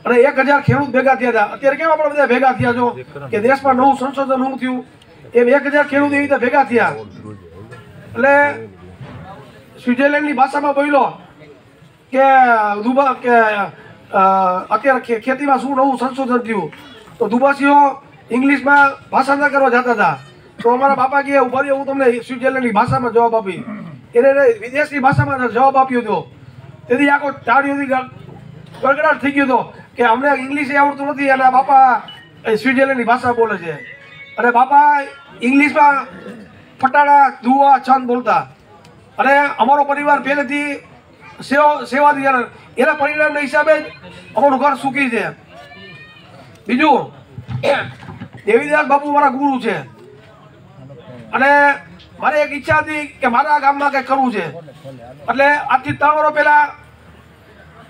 અને એક હજાર ખેડૂત ભેગા થયા હતા. અત્યારે કેમ આપણે બધા ભેગા થયા છો? કે દેશમાં નવું સંશોધન ઊભું થયું. એમ એક હજાર ખેડૂત એવી રીતે ભેગા થયા. એટલે સ્વિટ્ઝરલેન્ડની ભાષામાં બોલ્યો કે દુબા કે અત્યારે ખેતીમાં શું નવું સંશોધન થયું? તો દુબાસીઓ ઇંગ્લિશમાં ભાષાંતર કરવા જતા હતા. તો અમારા બાપા કહે ઊભા હું તમને સ્વિટ્ઝરલેન્ડની ભાષામાં જવાબ આપી. એને વિદેશની ભાષામાં જવાબ આપ્યો હતો. તેથી આખો તાળીઓથી ગડગડાટ થઈ ગયો હતો કે અમને ઇંગ્લિશ આવડતું નથી અને બાપા સ્વિટ્ઝરલેન્ડની ભાષા બોલે છે. અને બાપા ઇંગ્લિશમાં ફટાડા ધુવા છંદ બોલતા. અને અમારો પરિવાર પહેલેથી સેવા સેવાથી જાણે એના પરિણામના હિસાબે જ અમારું ઘર સુખી છે. બીજું, દેવીદાસ બાપુ મારા ગુરુ છે. અને મારે એક ઈચ્છા હતી કે મારા ગામમાં કંઈક કરવું છે. એટલે આજથી ત્રણ વર્ષ પહેલા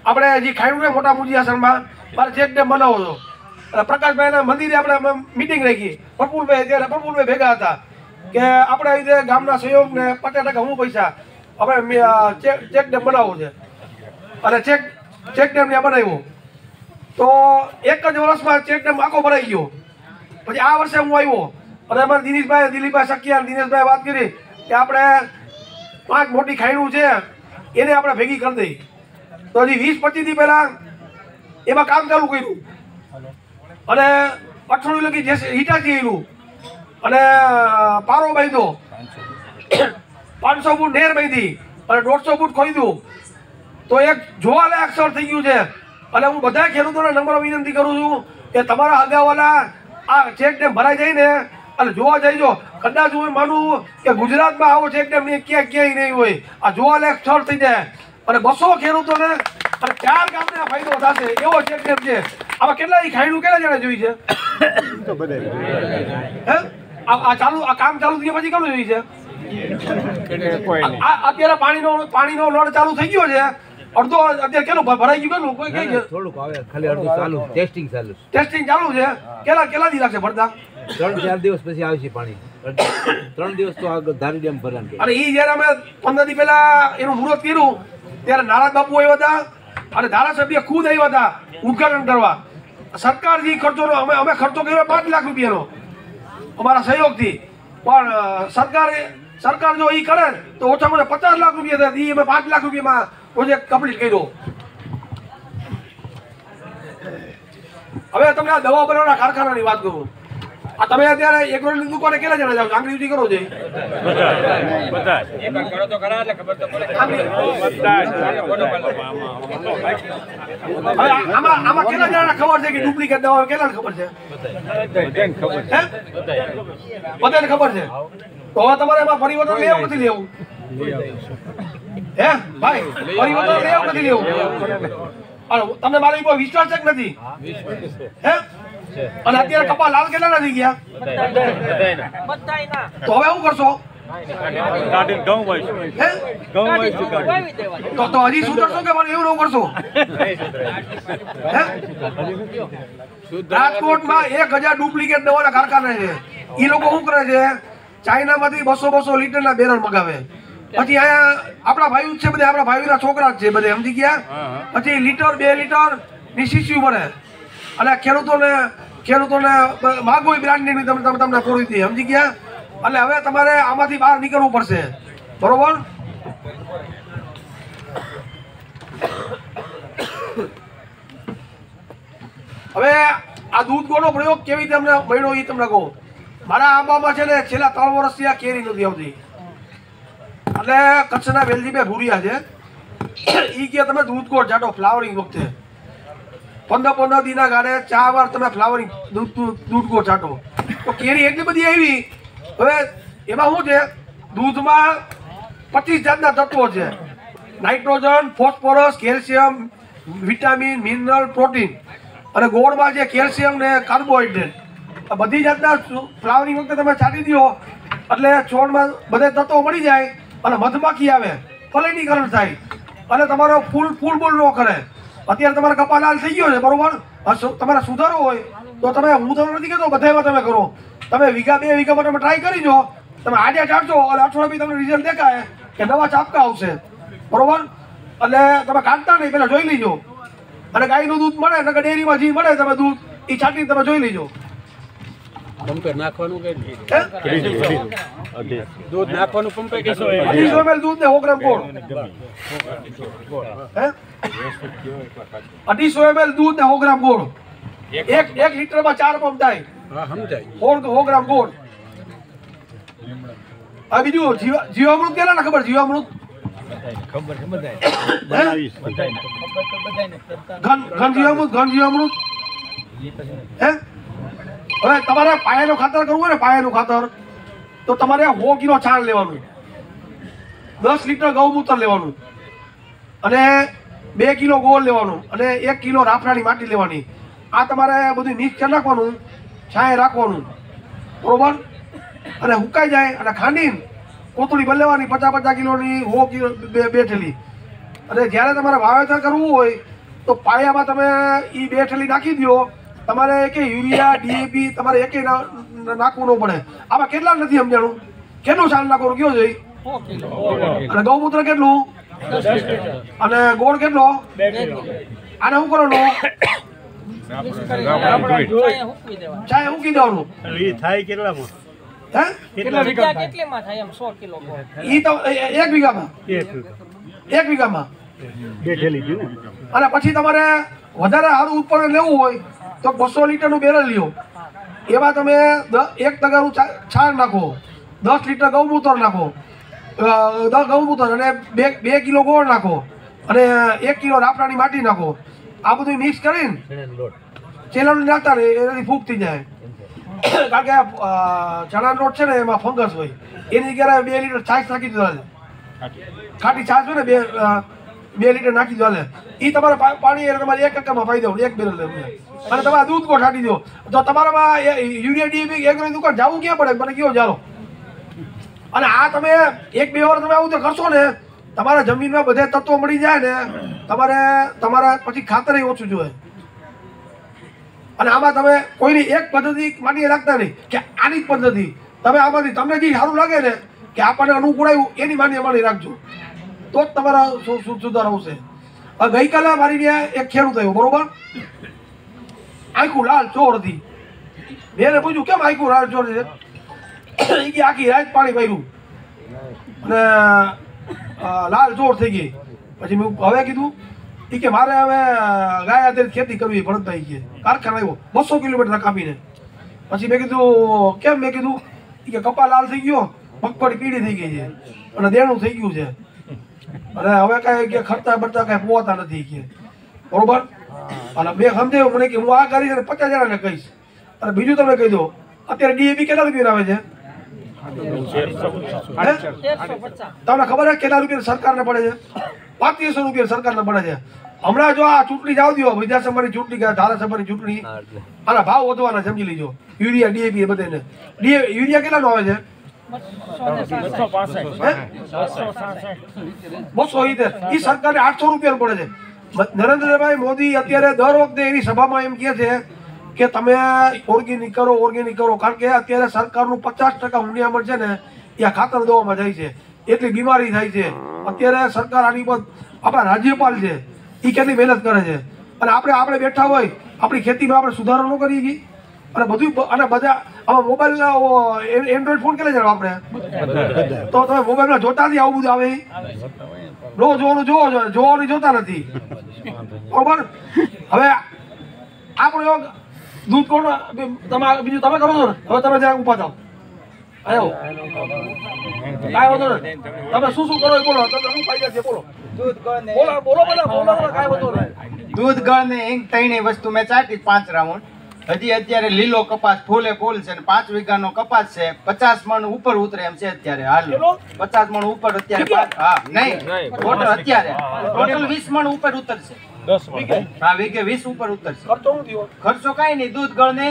આપણે જે ખાયું ને મોટા મુજિયાસનમાં મારે ને મનાવો હતો. અને પ્રકાશભાઈના મંદિરે આપણે મિટિંગ રાખી. પ્રફુલભાઈ ત્યારે પ્રફુલભાઈ ભેગા હતા. કે આપણે આવી રીતે ગામના સહયોગને પચાસ ટકા હું પૈસા અમે ચેક ડેમ બનાવવો છે. અને ચેક ચેક ડેમ ત્યાં બનાવ્યું. તો એક જ વર્ષમાં ચેક ડેમ આખો ભરાઈ ગયો. પછી આ વર્ષે હું આવ્યો. અને અમારે દિનેશભાઈ, દિલીપભાઈ સખિયા દિનેશભાઈ વાત કરી કે આપણે પાંચ મોટી ખાયડું છે, એને આપણે ભેગી કરી દઈ. તો હજી વીસ પચીસથી પહેલાં એમાં કામ ચાલુ કર્યું. અને અઠવાડિયું લગી જે હિટાચી એનું અને પારો બાંધ્યો. પાંચસો ફૂટ નેર બાંધી અને દોઢસો ફૂટ ખોઈદું તો એક જોવાલાયક સ્થળ થઈ ગયું છે. અને હું બધા ખેડૂતોને નંબર વિનંતી કરું છું કે તમારા હગાવાલા આ ચેક ડેમ ભરાઈ જાય ને અને જોવા જઈજો. કદાચ હું માનું કે ગુજરાતમાં આવો ચેક ડેમ નહીં ક્યાંય નહીં હોય. આ જોવાલાયક સ્થળ થઈ જાય. અને બસો ખેડૂતોને અને ચાર ગામને ફાયદો થશે. એવો ચેક ડેમ છે. આમાં કેટલા ખાયડું કેટલા જણા જોઈ છે? હે? આ આ ચાલુ આ કામ ચાલુ થયા પછી કેટલું જોઈ છે? અત્યારે પાણીનો પાણીનો નળ ચાલુ થઈ ગયો છે. અડધો અત્યારે કેટલું ભરાઈ ગયું કેટલું? કોઈ કઈ છે થોડુંક આવે ખાલી અડધું ચાલુ ટેસ્ટિંગ ચાલુ ટેસ્ટિંગ ચાલુ છે? કેટલા કેટલા દી લાગશે ભરતા? ત્રણ ચાર દિવસ પછી આવશે પાણી. ત્રણ દિવસ તો આગળ ધારી ડેમ ભરાણ અને એ જ્યારે અમે પંદર દી પહેલા એનું મુહૂર્ત કર્યું ત્યારે નારાજ બાપુ આવ્યા હતા અને ધારાસભ્ય ખુદ આવ્યા હતા ઉદઘાટન કરવા. સરકાર જે ખર્ચોનો અમે અમે ખર્ચો કર્યો પાંચ લાખ રૂપિયાનો. અમારા સહયોગથી. પણ સરકારે, સરકાર જો એ કરે, તો ઓછામાં ઓછા પચાસ લાખ રૂપિયા થાય. એ અમે પાંચ લાખ રૂપિયામાં પ્રોજેક્ટ કમ્પ્લીટ કર્યો. હવે તમને આ દવા બનાવવાના કારખાનાની વાત કરું. તમે અત્યારે એક એગ્રોની દુકાને કેટલા જણા જાવ આંગળી ઊંચી કરો છો આમાં કેટલા જણાને ખબર છે કે ડુપ્લિકેટ દવા કેટલા ખબર છે? બધાને ખબર છે? તો હવે તમારે એમાં પરિવર્તન લેવું નથી લેવું? હે? ભાઈ, પરિવર્તન લેવું નથી લેવું? તમને મારી ઉપર વિશ્વાસ છે કે નથી? હે? અને અત્યારે કપા લાલ કેટલા નથી ગયા? તો હવે શું કરશો. તો તો હજી સુધરશો કે મને એવું ન કરશો? હે? રાજકોટમાં એક હજાર ડુપ્લિકેટ દવાના કારખાના છે. એ લોકો શું કરે છે? ચાઇનામાંથી બસો બસો લીટરના બેરલ મગાવે. પછી અહીંયા આપણા ભાઈઓ છે બધા આપણા ભાઈઓના છોકરા જ છે બધે સમજી ગયા? પછી લીટર બે લીટરની શીશી મળે. અને ખેડૂતોને ખેડૂતોને માગો માગવી બ્રાન્ડની તમે તમને પૂરી થઈ સમજી ગયા? અને હવે તમારે આમાંથી બહાર નીકળવું પડશે. બરોબર? હવે આ દૂધ ગોળનો પ્રયોગ કેવી રીતે અમને મળ્યો એ તમને કહું. મારા આંબામાં છે ને છેલ્લા ત્રણ વર્ષથી આ કેરી નથી આવતી. એટલે કચ્છના વેલજીભાઈ ભૂરિયા છે. એ કે તમે દૂધકોટ જાટો ફ્લાવરિંગ વખતે. પંદર પંદર દિના ગાડે ચાર વાર તમે ફ્લાવરિંગ દૂધ દૂધ દૂધ ગોળ તો કેરી એટલી બધી આવી. હવે એમાં શું છે? દૂધમાં પચીસ જાતના તત્વો છે. Nitrogen, phosphorus, calcium, vitamin, mineral, protein. અને ગોળમાં જે કેલ્શિયમ ને કાર્બોહાઈડ્રેટ આ બધી જાતના ફ્લાવરિંગ વખતે તમે છાંટી દો. એટલે છોડમાં બધે તત્વો મળી જાય અને મધમાખી આવે. ફલિનીકરણ થાય. અને તમારો ફૂલ ફૂલ બોલ ન કરે. અત્યારે તમારે કપા લાલ થઈ ગયો છે બરોબર? તમારે સુધારો હોય તો તમે હું તમને નથી કહેતો બધામાં તમે કરો. તમે વીઘા બે વીઘામાં તમે ટ્રાય કરી જો. તમે આજે ચાટશો એટલે અઠવાડિયા તમને રિઝલ્ટ દેખાય કે નવા ચાપકા આવશે. બરોબર? એટલે તમે કાઢતા નહીં પહેલાં જોઈ લીજો. અને ગાયનું દૂધ મળે નકર ડેરીમાં જે મળે તમે દૂધ એ છાંટીને તમે જોઈ લીજો. પંપે નાખવાનું કે દૂધ નાખવાનું પંપે કે દૂધ ને સો ગ્રામ ગોળ. હે? અઢીસો એમએલ દૂધ ને સો ગ્રામ ગોળ. એક એક લીટરમાં ચાર પંપ થાય. હા સમજાય. સો ગ્રામ ગોળ. આ બીજું જીવા જીવામૃત કેટલા ને ખબર? જીવામૃત? ઘન ઘન જીવામૃત ઘન જીવામૃત? હે? હવે તમારે પાયાનું ખાતર કરવું હોય ને પાયાનું ખાતર તો તમારે સો કિલો છાણ લેવાનું. દસ લીટર ગૌમૂત્ર લેવાનું. અને બે કિલો ગોળ લેવાનો અને એક કિલો રાફડાની માટી લેવાની. આ તમારે બધું નીચ કરી નાખવાનું છાંય રાખવાનું. બરોબર? અને હુકાઈ જાય અને ખાંડીને કોથળી બદલેવાની પચાસ પચાસ કિલોની હો કિલો બે થેલી. અને જ્યારે તમારે વાવેતર કરવું હોય તો પાયામાં તમે એ બે થેલી નાખી દો તમારે એકે યુરિયા ડીએપી તમારે એકે નાખવું ન પડે. આમાં કેટલા નથી સમજાણું? કેટલું સાલ નાખવાનું? કયો જોઈ? અને ગૌમૂત્ર કેટલું? અને ગોળ કેટલો? આને શું કરવાનું ચાય મૂકી દેવાનું. થાય કેટલામાં કેટલા કેટલીમાં થાય એમ? સો કિલો ઈ તો એક વીઘામાં? એક વીઘામાં? અને પછી તમારે વધારે સારું ઉત્પાદન લેવું હોય તો બસો લીટરનું બેરલ લ્યો. એમાં તમે એક તગારું છાણ નાખો. દસ લીટર ગૌમૂત્ર નાખો. દસ ગૌમૂત્ર અને બે બે કિલો ગોળ નાખો અને એક કિલો રાફડાની માટી નાખો. આ બધું મિક્સ કરીને ચેલાનું નાખતા ને એનાથી ફૂગ થઈ જાય. કારણ કે ચણાનો લોટ છે ને એમાં ફંગસ હોય. એની જગ્યાએ બે લીટર છાશ નાખી દીધો. ખાટી. છાશ હોય ને બે બે લીટર નાખી દો એ તમારે પાણી તમારે એક એકરમાં પાઈ દો એક બેરલ અને તમારે દૂધ કો છાંટી દો. તો તમારામાં યુરિયા ડીએપી એક દુકાન જવું ક્યાં પડે? મને કયો ચાલો અને આ તમે એક બે વાર તમે આવું તો કરશો ને, તમારા જમીનમાં બધે તત્વો મળી જાય ને, તમારે તમારા પછી ખાતર ઓછું જોઈએ. અને આમાં તમે કોઈની એક પદ્ધતિ માની રાખતા નહીં કે આની જ પદ્ધતિ. તમે આમાંથી, તમને જે સારું લાગે ને કે આપણને અનુકૂળ આવ્યું, એની માની રાખજો. તો જ તમારા સુધાર આવશે. ગઈકાલે મારી ત્યાં એક ખેડૂત થયો બરોબર? આખું લાલ ચોર હતી મેં પૂછ્યું, કેમ આખું લાલ ચોર છે? એ કે આખી રાત પાણી પાડ્યું અને લાલ ચોર થઈ ગઈ. પછી મેં હવે કીધું એ કે મારે હવે ગાય આધારિત ખેતી કરવી ભરતભાઈ કે. કારખાના આવ્યો, બસો કિલોમીટર કાપીને પછી મેં કીધું, કેમ? મેં કીધું કે કપા લાલ થઈ ગયો, મગફળી પીળી થઈ ગઈ છે. અને દેણું થઈ ગયું છે. અને હવે કાંઈ કે ખર્ચા બરચા કાંઈ પોતા નથી કે. બરોબર? અને મેં સમજાયું મને કે હું આ કરીશ અને પચાસ જણાને કહીશ. અને બીજું તમે કહી દો, અત્યારે ડીએપી કેટલા રૂપિયા આવે છે? તમને ખબર છે કેટલા રૂપિયા સરકારને પડે છે? પાંત્રીસો રૂપિયા સરકારને પડે છે. હમણાં જો આ ચૂંટણી જાવ દો વિધાનસભાની ચૂંટણી કે ધારાસભાની ચૂંટણી આના ભાવ વધવાના સમજી લીજો. યુરિયા ડીએપી બધાને. ડી યુરિયા કેટલાનો આવે છે? બસો સિત્તેર. એ સરકારે આઠસો રૂપિયા પડે છે. નરેન્દ્રભાઈ મોદી અત્યારે દર વખતે એની સભામાં એમ કહે છે કે તમે ઓર્ગેનિક કરો ઓર્ગેનિક કરો. કારણ કે અત્યારે સરકારનું પચાસ ટકા હુંડિયામણ છે ને, એ ખાતર દવામાં જાય છે. એટલી બીમારી થાય છે. અત્યારે સરકાર આની પર આપણા રાજ્યપાલ છે એ કેટલી મહેનત કરે છે. અને આપણે આપણે બેઠા હોય, આપણી ખેતીમાં આપણે સુધારો ન કરીએ છીએ અને બધું, અને બધા આમાં મોબાઈલ એન્ડ્રોઈડ ફોન કેટલા જણા આપણે? તો તમે મોબાઈલમાં જોતા નથી આવું બધું આવે નો જોવાનું, જોવો છો જોવાનું જોતા નથી. બરોબર? હવે આપણો એવો દૂધ કોણ તમારે બીજું તમે કરો છો ને? હવે તમે જ્યાં ઊભા થાવ આવ્યો કાંઈ વાંધો નહીં તમે શું શું કરો એ બોલો. તમે શું ફાયદા છે? બોલો. બોલો બોલો બધા બોલો બોલો કાંઈ વાંધો નહીં દૂધ ગળ ને હિંગ ત્રણેય વસ્તુ મેં ચાટી પાંચ રાઉન્ડ. હજી અત્યારે લીલો કપાસ ફૂલે ફૂલ છે ને પાંચ વીઘાનો કપાસ છે. પચાસ મણ ઉપર ઉતરે એમ છે અત્યારે હાલ? પચાસ મણ ઉપર અત્યારે હા નહીં. ટોટલ અત્યારે. ટોટલ વીસ મણ ઉપર ઉતરશે. હા વીઘે વીસ ઉપર ઉતરશે. ખર્ચો શું થયો? ખર્ચો કાંઈ નહીં દૂધ ગળ ને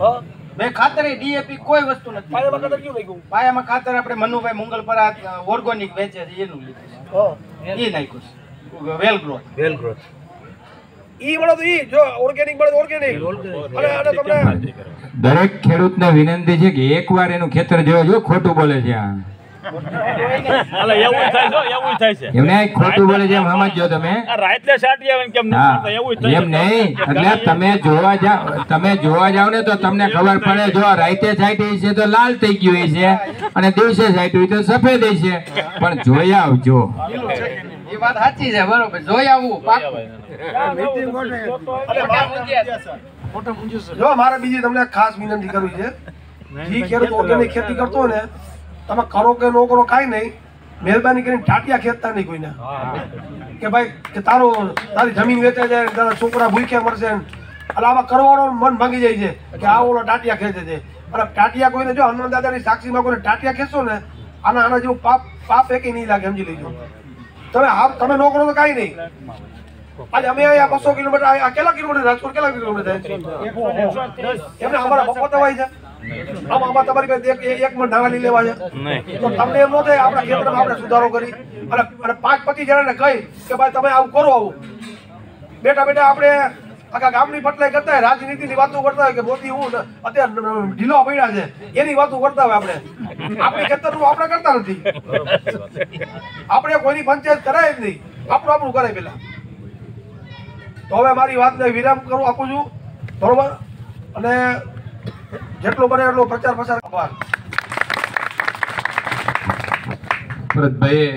હા. મેં ખાતર ડીએપી કોઈ વસ્તુ નથી. પાયામાં કદર કેવું લાગ્યું પાયામાં ખાતર આપણે મનુભાઈ મંગલપરા ઓર્ગોનિક વેચે છે એનું લીધું એ નાખ્યું છે. વેલ ગ્રોથ વેલ ગ્રોથ ઈ મળે તો ઈ જો ઓર્ગેનિક મળે તો ઓર્ગેનિક અને અને તમને દરેક ખેડૂતને વિનંતી છે કે એકવાર એનું ખેતર જોયો જો ખોટું બોલે છે આ. અલા એવું થાય છે એવું થાય છે. એમને ખોટું બોલે છે એમ તમે. આ સાટી આવે કેમ નથી એવું થાય એમ નહીં એટલે તમે જોવા જાવ તમે જોવા જાવ ને તો તમને ખબર પડે જો રાતે સાઈડ છે તો લાલ થઈ ગયું છે અને દિવસે હોય તો સફેદ છે. પણ જોઈ આવજો. એ વાત સાચી છે બરોબર. જોઈ આવવું પાકું. જો મારે બીજી તમને ખાસ વિનંતી કરવી છે. ખેડૂત ઓર્ગેનિક ખેતી કરતો ને તમે કરો કે ન કરો કાંઈ નહીં. મહેરબાની કરીને ટાટિયા ખેંચતા નહીં કોઈને. કે ભાઈ કે તારો તારી જમીન વેચાઈ જાય તારા છોકરા ભૂખ્યા મરશે ને. એટલે આમાં કરવાનો મન ભાંગી જાય છે કે આ ઓલો ટાટિયા ખેંચે છે. અને ટાટિયા કોઈને જો હનુમાન દાદાની સાક્ષીમાં કોઈને ટાટિયા ખેંચો ને આના આના જેવું પાપ પાપ એકે નહીં લાગે સમજી લેજો. તમે હા તમે ન કરો તો કાંઈ નહીં. આજે અમે અહીંયા બસો કિલોમીટર આ કેટલા કિલોમીટર રાજકોટ કેટલા કિલોમીટર થાય છે એમને અમારા બપોર દવાઈ છે. આમાં આમાં તમારી પાસે એક મણ નાવાની લેવા છે. તો તમને એમ ન થાય આપણા ખેતરમાં આપણે સુધારો કરી અને અને પાંચ પચીસ જણાને કહી કે ભાઈ તમે આવું કરો આવું. બેટા બેટા આપણે આખા ગામની પટલાઈ કરતા હોય રાજનીતિની વાતો કરતા હોય કે મોદી હું અત્યારે ઢીલો પડ્યા છે એની વાતો કરતા હોય આપણે. આપણી ખેતરનું આપણે કરતા નથી. આપણે કોઈની પંચાયત કરાય જ નહીં. આપણું આપણું કરાય પેલા. તો હવે મારી વાતને વિરામ કરું આપું છું. બરોબર? અને જેટલો બને એટલો પ્રચાર પ્રસાર આભાર ભરતભાઈએ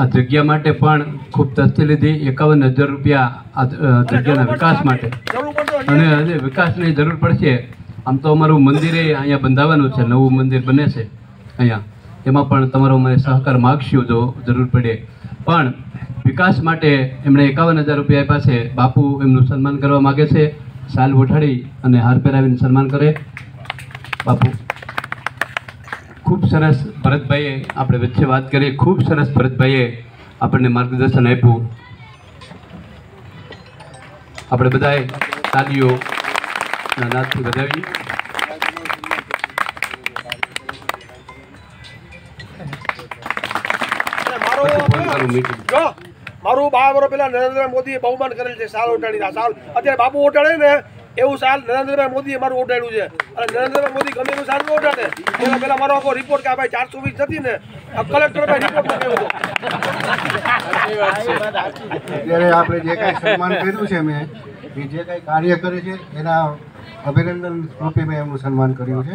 આ જગ્યા માટે પણ ખૂબ તસ્તી લીધી. એકાવન હજાર રૂપિયા આ જગ્યાના વિકાસ માટે. અને વિકાસની જરૂર પડશે. આમ તો અમારું મંદિરે અહીંયા બંધાવવાનું છે નવું મંદિર બને છે અહીંયા. એમાં પણ તમારો મને સહકાર માગશું જો જરૂર પડે. પણ વિકાસ માટે એમણે એકાવન હજાર રૂપિયા આપ્યા છે. બાપુ એમનું સન્માન કરવા માગે છે. સાલ ઉઠાડી અને હાર પહેરાવીને સન્માન કરે. બાપુ, ખૂબ સરસ ભરતભાઈએ આપણે વચ્ચે વાત કરીએ. ખૂબ સરસ ભરતભાઈએ આપણને માર્ગદર્શન આપ્યું. આપણે બધાએ તાલીઓ નાદથી વધાવી. અને મારો બાર પેલા નરેન્દ્ર મોદીએ બહુમાન કરેલ છે, સાલ ઓટાડીના સાલ, અત્યારે બાપુ ઓટાડે ને એવું સાલ નરેન્દ્રભાઈ મોદીએ મારું ઓટાડ્યું છે. અને નરેન્દ્રભાઈ મોદી ગમે એવું સાલ ઓટાડે એના પહેલા મારો આખો રિપોર્ટ કે ભાઈ ચારસો વીસ નથી ને, આ કલેક્ટર ભાઈ રિપોર્ટ કર્યો હતો. આપણે જે કાંઈ સન્માન કર્યું છે મેં જે કાંઈ કાર્ય કરે છે, એના અભિનંદન રૂપે મેં એમનું સન્માન કર્યું છે.